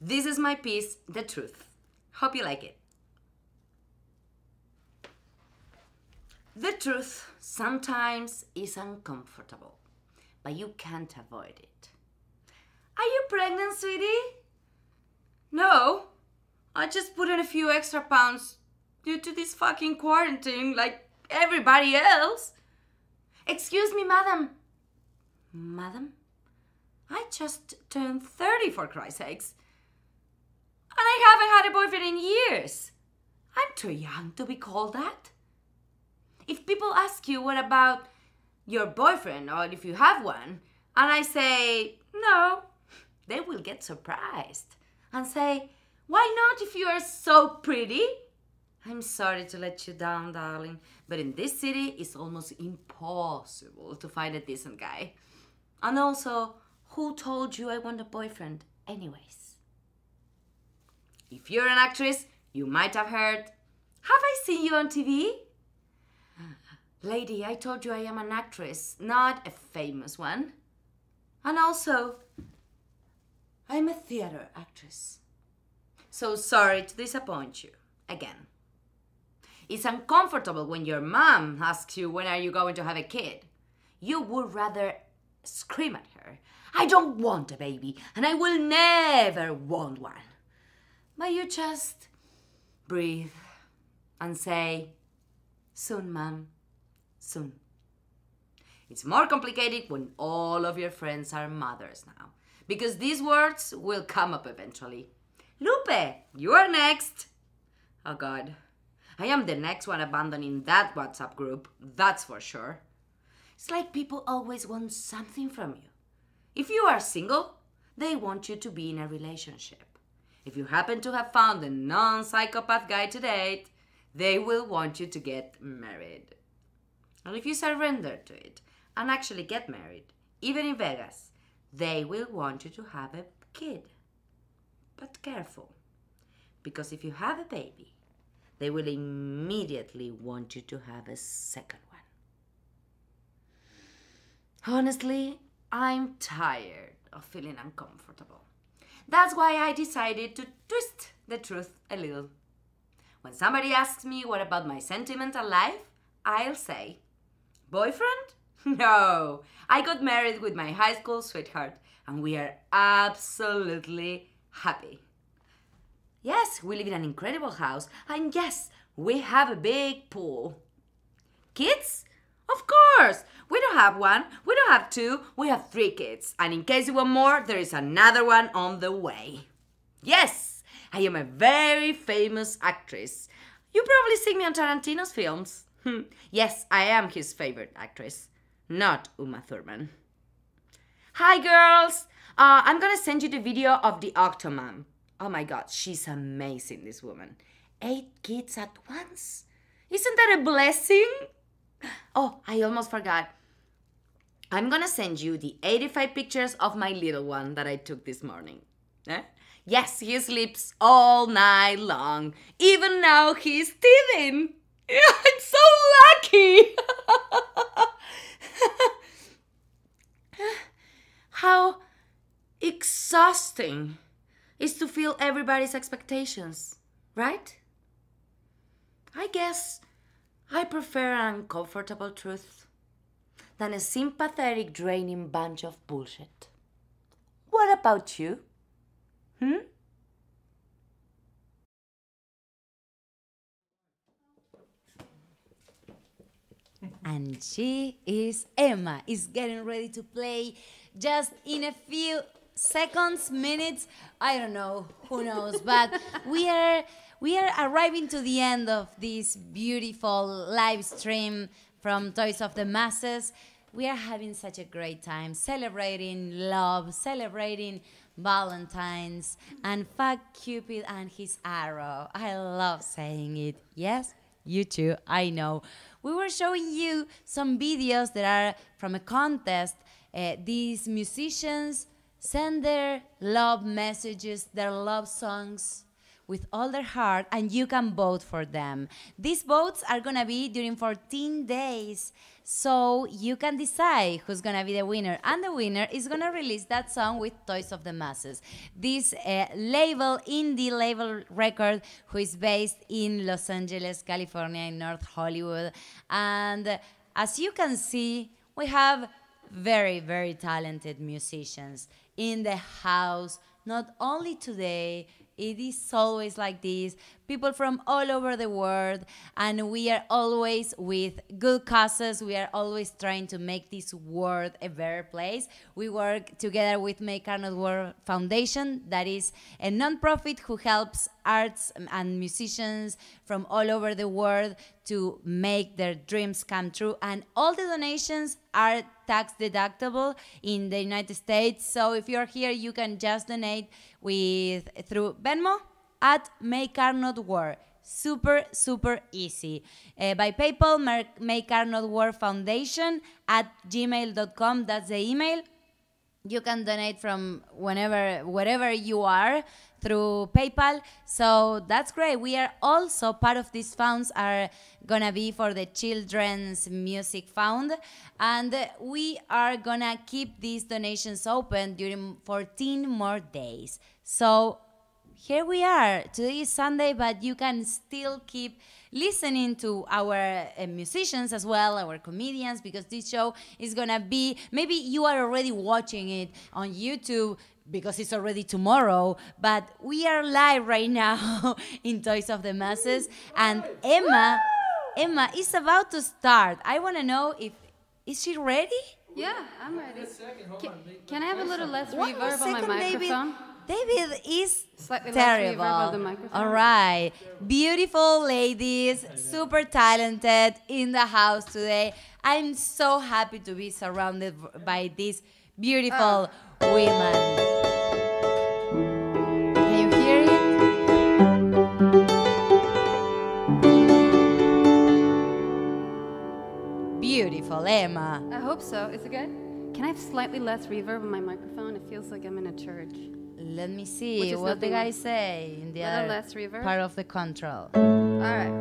This is my piece, The Truth. Hope you like it. The truth sometimes is uncomfortable, but you can't avoid it. Are you pregnant, sweetie? No. I just put in a few extra pounds due to this fucking quarantine like everybody else. Excuse me, madam. Madam? I just turned 30 for Christ's sakes. And I haven't had a boyfriend in years. I'm too young to be called that. If people ask you what about your boyfriend or if you have one, and I say no, they will get surprised and say, Why not if you are so pretty? I'm sorry to let you down, darling, but in this city it's almost impossible to find a decent guy. And also, who told you I want a boyfriend, anyways? If you're an actress, you might have heard, Have I seen you on TV? Lady, I told you I am an actress, not a famous one. And also, I'm a theater actress. So sorry to disappoint you again. It's uncomfortable when your mom asks you when are you going to have a kid. You would rather scream at her, I don't want a baby and I will never want one. But you just breathe and say, soon, mom, soon. It's more complicated when all of your friends are mothers now, because these words will come up eventually. Lupe, you are next. Oh God, I am the next one abandoning that WhatsApp group, that's for sure. It's like people always want something from you. If you are single, they want you to be in a relationship. If you happen to have found a non psychopath guy to date, they will want you to get married. And if you surrender to it and actually get married, even in Vegas, they will want you to have a kid. But careful, because if you have a baby, they will immediately want you to have a second one. Honestly, I'm tired of feeling uncomfortable. That's why I decided to twist the truth a little. When somebody asks me what about my sentimental life, I'll say, Boyfriend? No, I got married with my high school sweetheart, and we are absolutely happy. Yes, we live in an incredible house, and yes, we have a big pool. Kids? Of course! We don't have one, we don't have two, we have three kids. And in case you want more, there is another one on the way. Yes, I am a very famous actress. You probably see me on Tarantino's films. Hmm, yes, I am his favorite actress, not Uma Thurman. Hi, girls! Uh, I'm gonna send you the video of the Octomom. Oh my god, she's amazing, this woman. Eight kids at once? Isn't that a blessing? Oh, I almost forgot. I'm gonna send you the 85 pictures of my little one that I took this morning. Eh? Yes, he sleeps all night long. Even now he's teething. I'm so lucky. How exhausting is to fill everybody's expectations, right? I guess I prefer an uncomfortable truth than a sympathetic, draining bunch of bullshit. What about you? Hmm? And she is Emma, is getting ready to play just in a few seconds, minutes, I don't know, who knows, but we are we are arriving to the end of this beautiful live stream from Toys of the Masses. We are having such a great time celebrating love, celebrating Valentine's, and fuck Cupid and his arrow. I love saying it. Yes, you too, I know. We were showing you some videos that are from a contest. Uh, these musicians send their love messages, their love songs with all their heart, and you can vote for them. These votes are gonna be during 14 days, so you can decide who's gonna be the winner. And the winner is gonna release that song with Toys of the Masses. This uh, label, indie label record, who is based in Los Angeles, California, in North Hollywood. And as you can see, we have very, very talented musicians in the house, not only today, it is always like this. People from all over the world, and we are always with good causes. We are always trying to make this world a better place. We work together with Make Art Not War Foundation, that is a nonprofit who helps arts and musicians from all over the world to make their dreams come true. And all the donations are tax deductible in the United States. So if you're here, you can just donate with through Venmo at Make War. Super, super easy. Uh, by PayPal, Make War Foundation at gmail.com. That's the email. You can donate from whenever, wherever you are through PayPal. So that's great. We are also part of these funds are gonna be for the Children's Music Fund, and we are gonna keep these donations open during 14 more days. So here we are. Today is Sunday, but you can still keep listening to our uh, musicians as well, our comedians, because this show is gonna be. Maybe you are already watching it on YouTube because it's already tomorrow, but we are live right now in Toys of the Masses, and Emma, Emma is about to start. I want to know if is she ready? Yeah, I'm ready. Can, can I have a little less One more reverb on my second, David. microphone? David is Slightly less terrible. reverb on the microphone. All right. Beautiful ladies, super talented in the house today. I'm so happy to be surrounded by these beautiful oh. women. Beautiful, Emma. I hope so. Is it good? Can I have slightly less reverb on my microphone? It feels like I'm in a church. Let me see what the guys say in the other less reverb? part of the control. All right.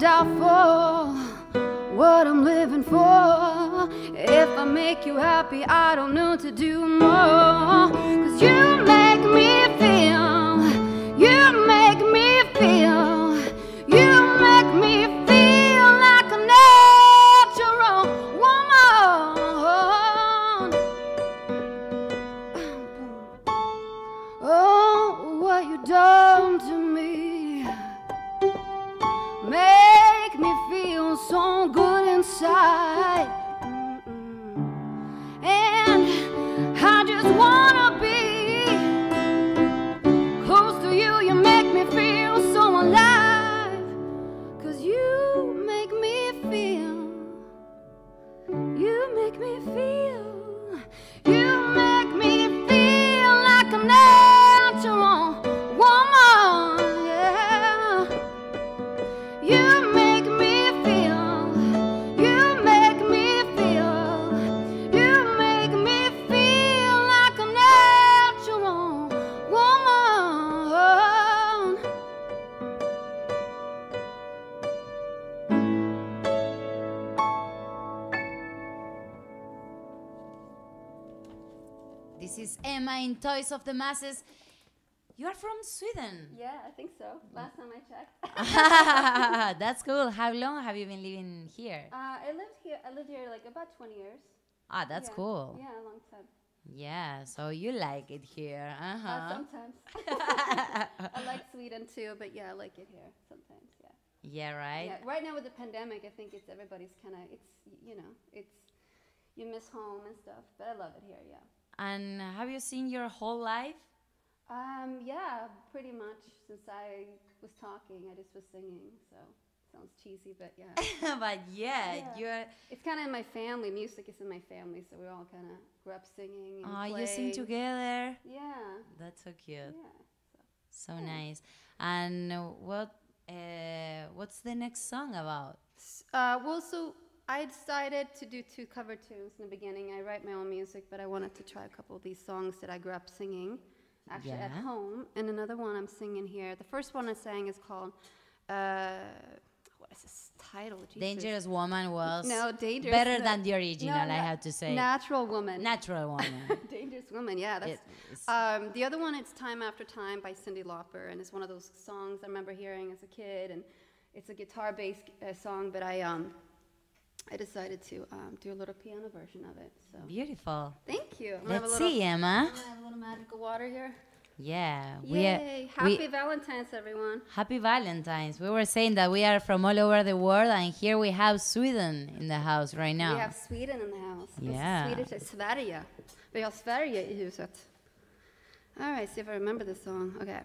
Doubtful what I'm living for. If I make you happy, I don't know to do more. Cause you make me feel, Emma in Toys of the Masses. You are from Sweden. Yeah, I think so. Last time I checked. That's cool. How long have you been living here? Uh, I lived here. I lived here like about 20 years. Ah, that's Yeah. cool. Yeah, a long time. Yeah, so you like it here. Uh-huh. Uh, sometimes. I like Sweden too, but yeah, I like it here sometimes. Yeah. Yeah, right? Yeah. Right now with the pandemic, I think it's everybody's kind of it's you know it's you miss home and stuff, but I love it here. Yeah. And have you seen your whole life? Um, yeah, pretty much since I was talking, I just was singing. So sounds cheesy, but yeah. but yeah, you're. It's kind of in my family. Music is in my family, so we all kind of grew up singing. And Oh, you sing together. Yeah. That's so cute. Yeah. So nice. And uh, what? Uh, what's the next song about? Uh, well, so I decided to do two cover tunes in the beginning. I write my own music, but I wanted to try a couple of these songs that I grew up singing, actually at home. And another one I'm singing here. The first one I sang is called. Uh, what is this title? Jesus. Dangerous Woman was no dangerous. better no- than the original. no, I have to say. Natural woman. Natural Woman. Dangerous Woman, yeah. That's, um, the other one, it's Time After Time by Cyndi Lauper, and it's one of those songs I remember hearing as a kid, and it's a guitar-based uh, song, but I, um, I decided to um, do a little piano version of it. So Beautiful. Thank you. I'm gonna have a Let's little- see, Emma. I'm have a little magical water here. Yeah, Yay! are. Happy we, Valentine's, everyone. Happy Valentine's. We were saying that we are from all over the world, and here we have Sweden in the house right now. We have Sweden in the house. Yeah. Swedish Sverige. Vi har Sverige i huset. All right, see if I remember this song. Okay.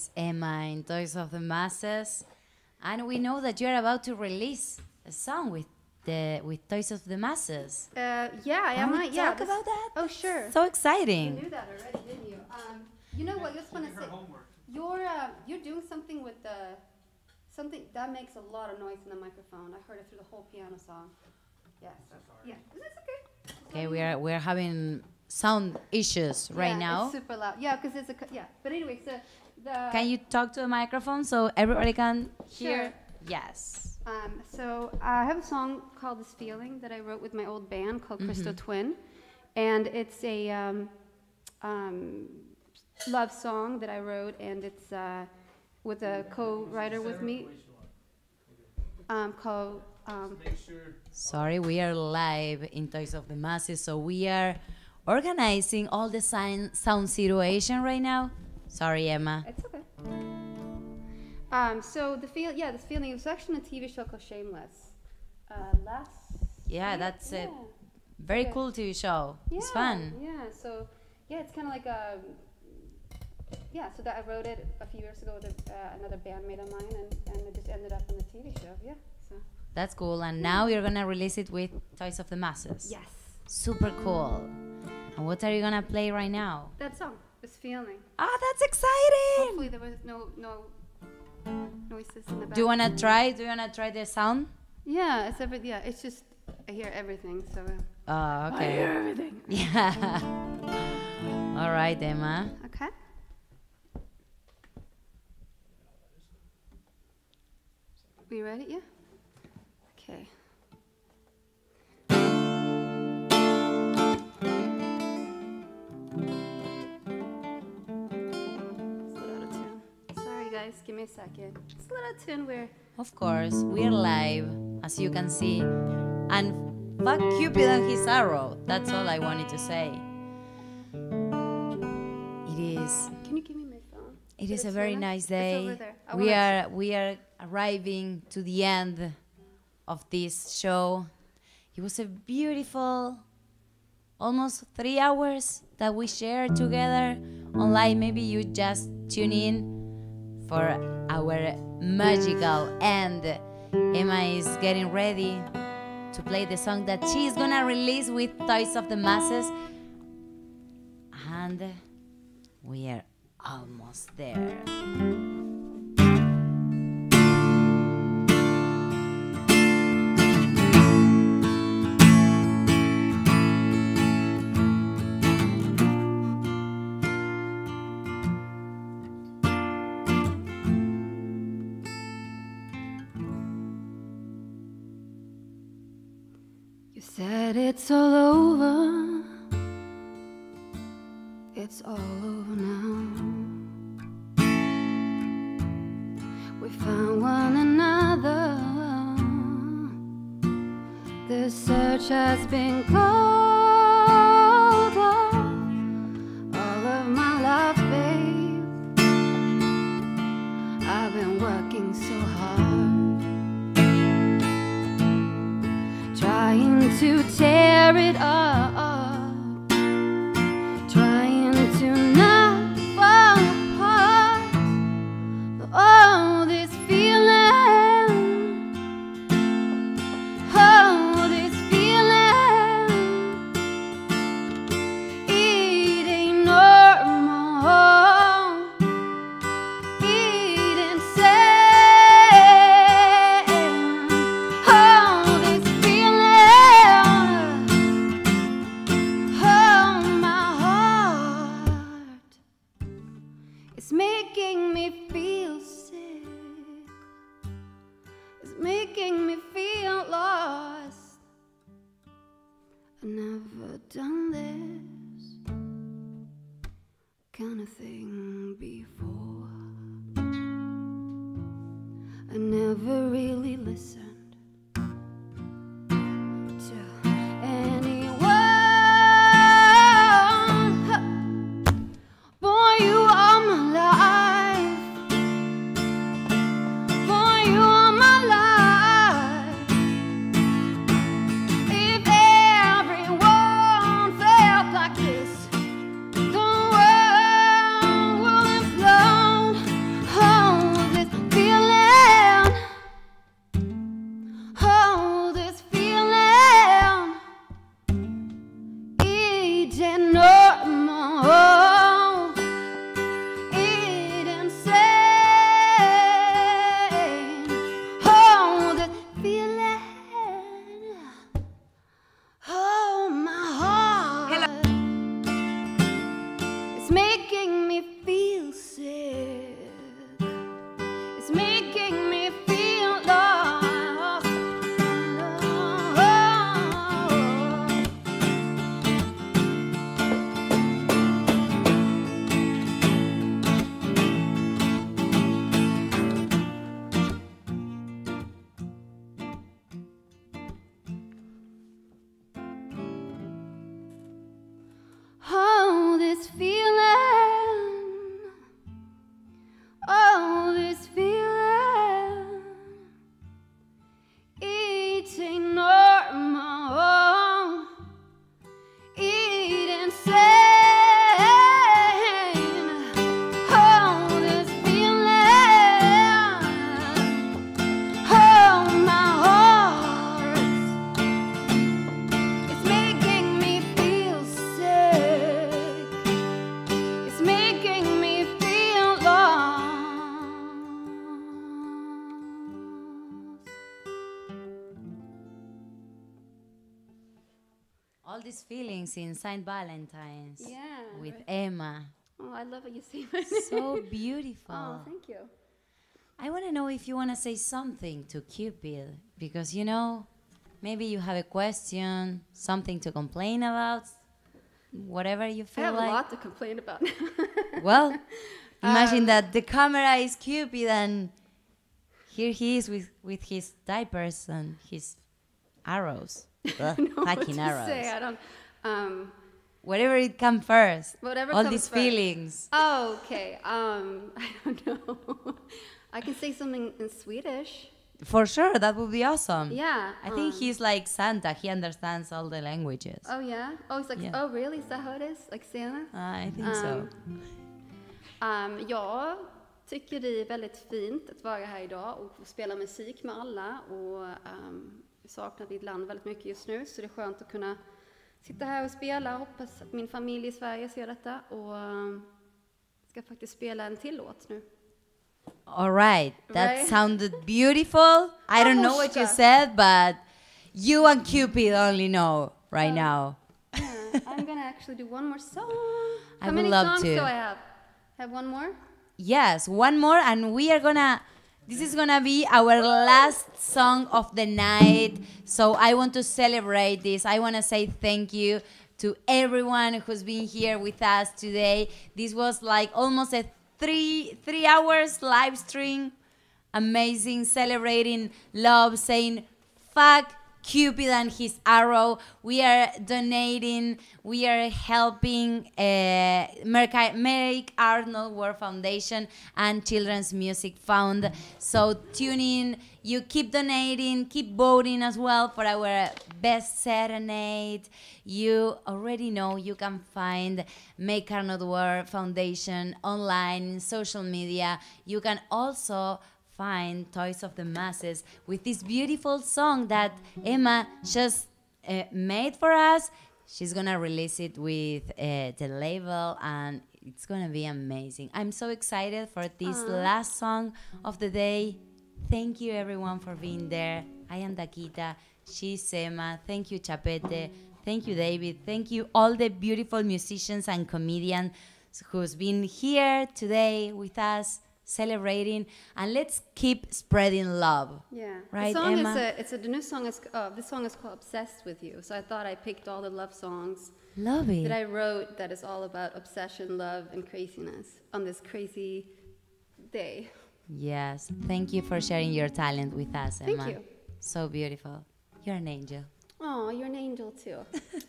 Is Emma in Toys of the Masses, and we know that you're about to release a song with the with Toys of the Masses. Uh, yeah, I Can we. Yeah, talk about that? Oh, sure. So exciting. You knew that already, didn't you? Um, you know what? I just want to say, you're uh, you're doing something with the something that makes a lot of noise in the microphone. I heard it through the whole piano song. Yes. Yeah. Is this okay? Okay, we are we're having sound issues right Yeah, now. It's super loud. Yeah, because it's a yeah. But anyway, so the Can you talk to a microphone so everybody can hear? Sure. Yes. Um, so I have a song called "This Feeling" that I wrote with my old band called Crystal Mhm. Twin, and it's a um, um, love song that I wrote, and it's uh, with a co-writer with me um, called. Um, Sorry, we are live in Toys of the Masses, so we are organizing all the sound situation right now. Sorry, Emma. It's okay. Um, so the feel, yeah, this feeling. It was actually on a TV show called Shameless. Uh, last. Yeah, that's a Yeah. very Yeah. cool TV show. Yeah, It's fun. Yeah. So yeah, it's kind of like a. Yeah, so that I wrote it a few years ago with a, uh, another bandmate of mine, and, and it just ended up on the TV show. Yeah. So. That's cool. And now you're gonna release it with Toys of the Masses. Yes. Super cool. And what are you gonna play right now? That song, this feeling. Ah, that's exciting! Hopefully there was no no noises in the back. Do you wanna try? Do you wanna try the sound? Yeah, it's every yeah. It's just I hear everything. So. uh, Oh, okay. I hear everything. Yeah. All right, Emma. Okay. We ready? Yeah. Guys. Give me a second. It's a little tune. We're Of course, we're live, as you can see. And fuck Cupid and his arrow. That's all I wanted to say. It is. Can you give me my phone? It Is a very nice day. over there. I We are we are arriving to the end of this show. It was a beautiful, almost three hours that we shared together online. Maybe you just tune in for our magical end. Emma is getting ready to play the song that she's gonna release with Toys of the Masses. And we are almost there. Said it's all over. It's all over now. We found one another. The search has been called to tear it up, these in Saint Valentine's. Yeah, With right. Emma. Oh, I love it. You say. So beautiful. Oh, thank you. I want to know if you want to say something to Cupid because you know, maybe you have a question, something to complain about, whatever you feel. like. I have like. a lot to complain about. Well, imagine Um, that the camera is Cupid and here he is with, with his diapers and his arrows. Ugh, know what fucking to arrows. say. I don't. Um, Whatever it comes first. whatever. All these first. feelings. Oh, okay. Um, I don't know. I can say something in Swedish. For sure, that would be awesome. Yeah, I think um, he's like Santa. He understands all the languages. Oh yeah. Oh, it's like. Yeah. Oh really? Is that how it is? Like Santa? I think so. Um, jag tycker det är väldigt fint att vara här idag och få spela musik med alla. Och um, saknar mitt land väldigt mycket just nu, så det är skönt att kunna sitta här och spela. Hoppas att min familj i Sverige ser detta. Och um, ska faktiskt spela en till låt nu. All right, that Right? sounded beautiful. I don't know what you said, but you and Cupid only know right now. Yeah, I'm gonna actually do one more song. I How would many love songs to. do I have? Have one more? Yes, one more, and we are gonna. This is gonna be our last song of the night. So I want to celebrate this. I want to say thank you to everyone who's been here with us today. This was like almost a three three hours live stream. Amazing, celebrating love, saying fuck Cupid and his arrow. We are donating. We are helping uh, Make Art Not War Foundation and Children's Music Fund. So tune in. You keep donating. Keep voting as well for our best serenade. You already know you can find Make Art Not War Foundation online, social media. You can also find Toys of the Masses with this beautiful song that Emma just uh, made for us. She's gonna release it with uh, the label and it's gonna be amazing. I'm so excited for this Aw. last song of the day. Thank you everyone for being there. I am Dakyta. She's Emma. Thank you, Chapete. Thank you, David. Thank you, all the beautiful musicians and comedians who's been here today with us celebrating. And let's keep spreading love. Yeah. Right, the song Emma? is a, it's a the new song is uh, the song is called Obsessed with You. So I thought I picked all the love songs Love it. that I wrote that is all about obsession, love, and craziness on this crazy day. Yes. Thank you for sharing your talent with us, Emma. Thank you. So beautiful. You're an angel. Oh, you're an angel too.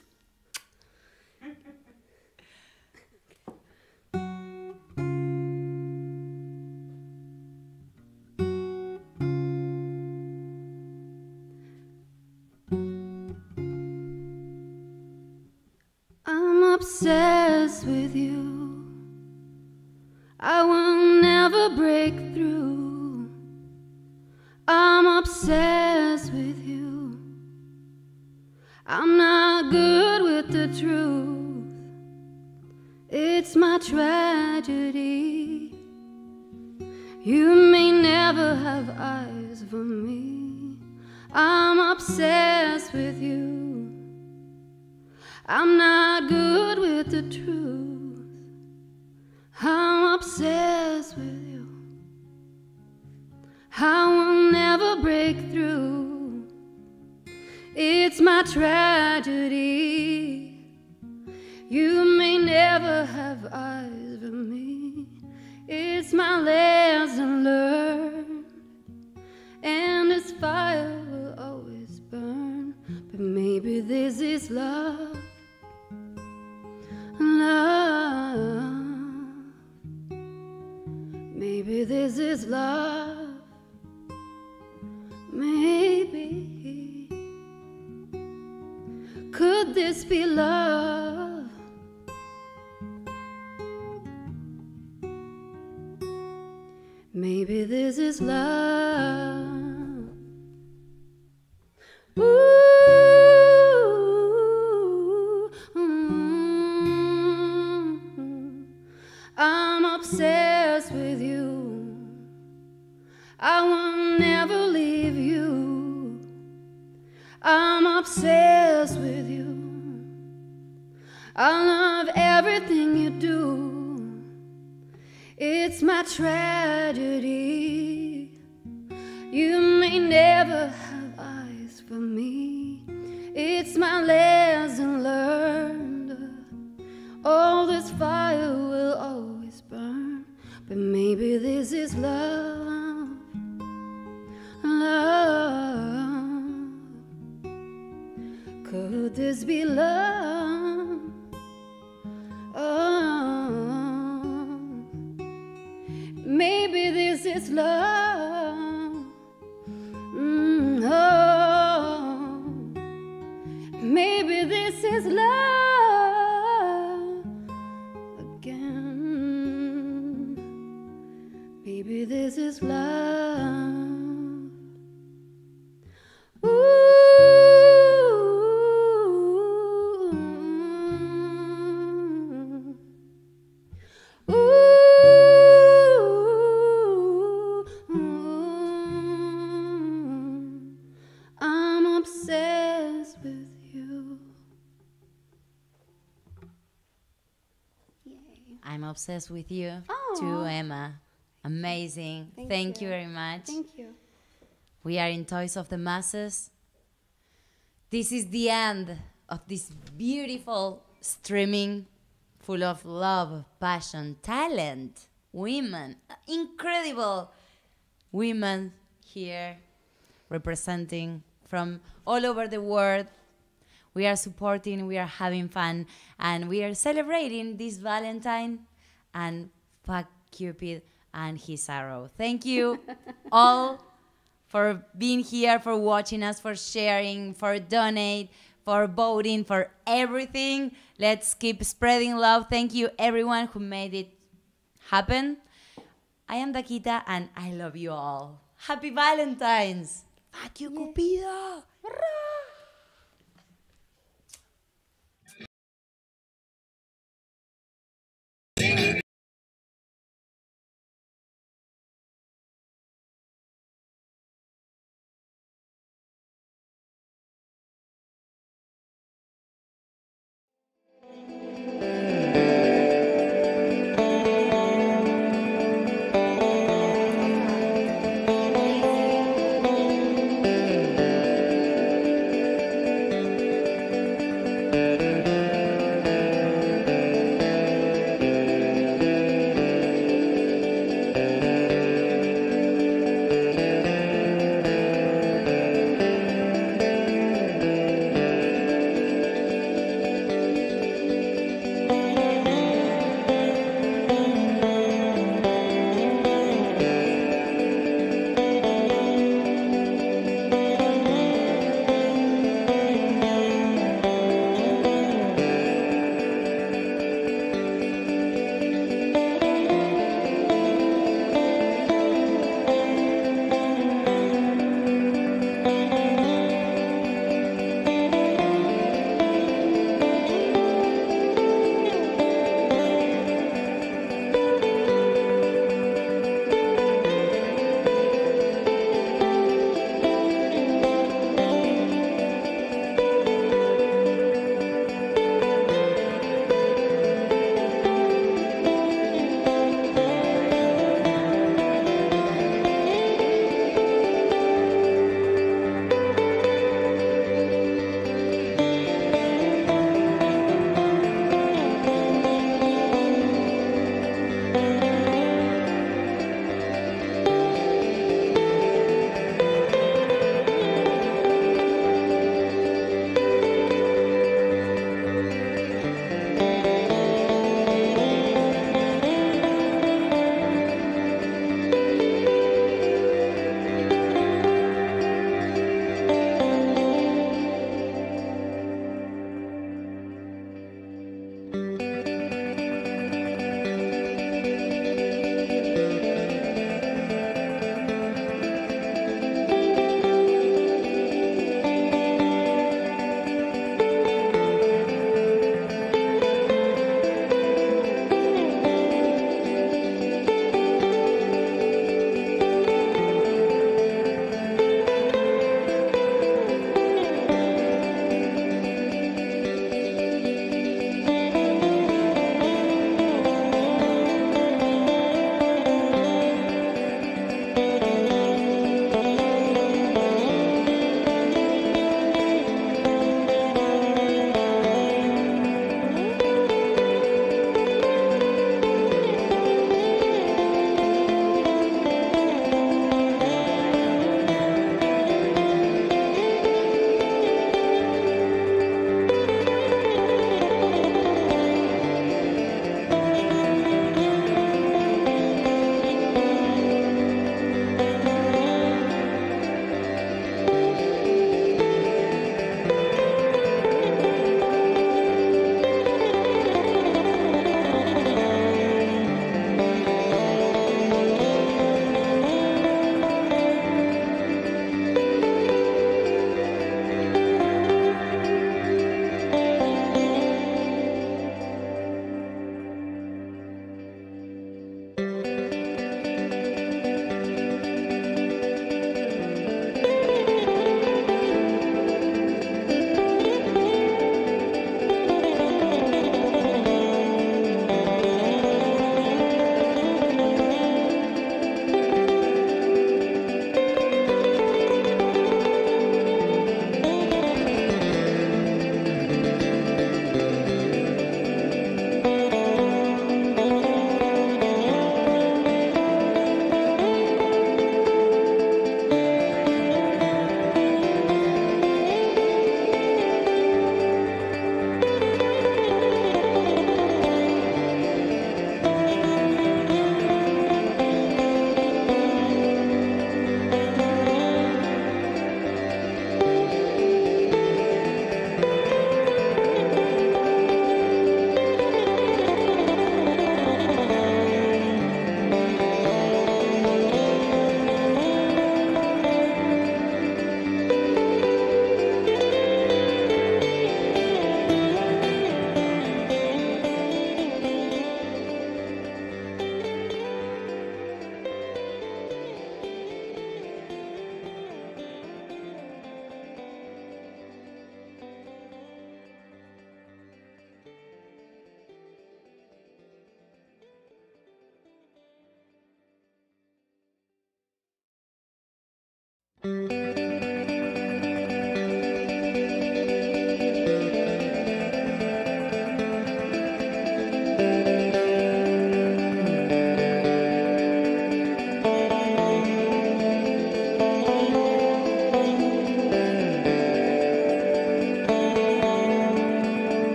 with you. I will never break through. I'm obsessed with you. I'm not good with the truth. It's my tragedy. You may never have eyes for me. I'm obsessed with you. I'm not good with the truth. I'm obsessed with you. I will never break through. It's my tragedy. You may never have eyes for me. It's my lesson learned. And this fire will always burn. But maybe this is love. Love. Maybe this is love. Maybe. Could this be love? Maybe this is love. Ooh, obsessed with you. I will never leave you. I'm obsessed with you. I love everything you do. It's my tragedy. You may never have eyes for me. It's my lesson learned. All this fire will always. But maybe this is love. Love. Could this be love? Oh. Maybe this is love. Obsessed with you too, Emma. Amazing. Thank Thank, you. you. very much. Thank you. We are in Toys of the Masses. This is the end of this beautiful streaming full of love, passion, talent, women, incredible women here representing from all over the world. We are supporting, we are having fun, and we are celebrating this Valentine and fuck Cupid and his arrow. Thank you all for being here, for watching us, for sharing, for donate, for voting, for everything. Let's keep spreading love. Thank you everyone who made it happen. I am Dakyta and I love you all. Happy Valentine's. Fuck you, Cupido.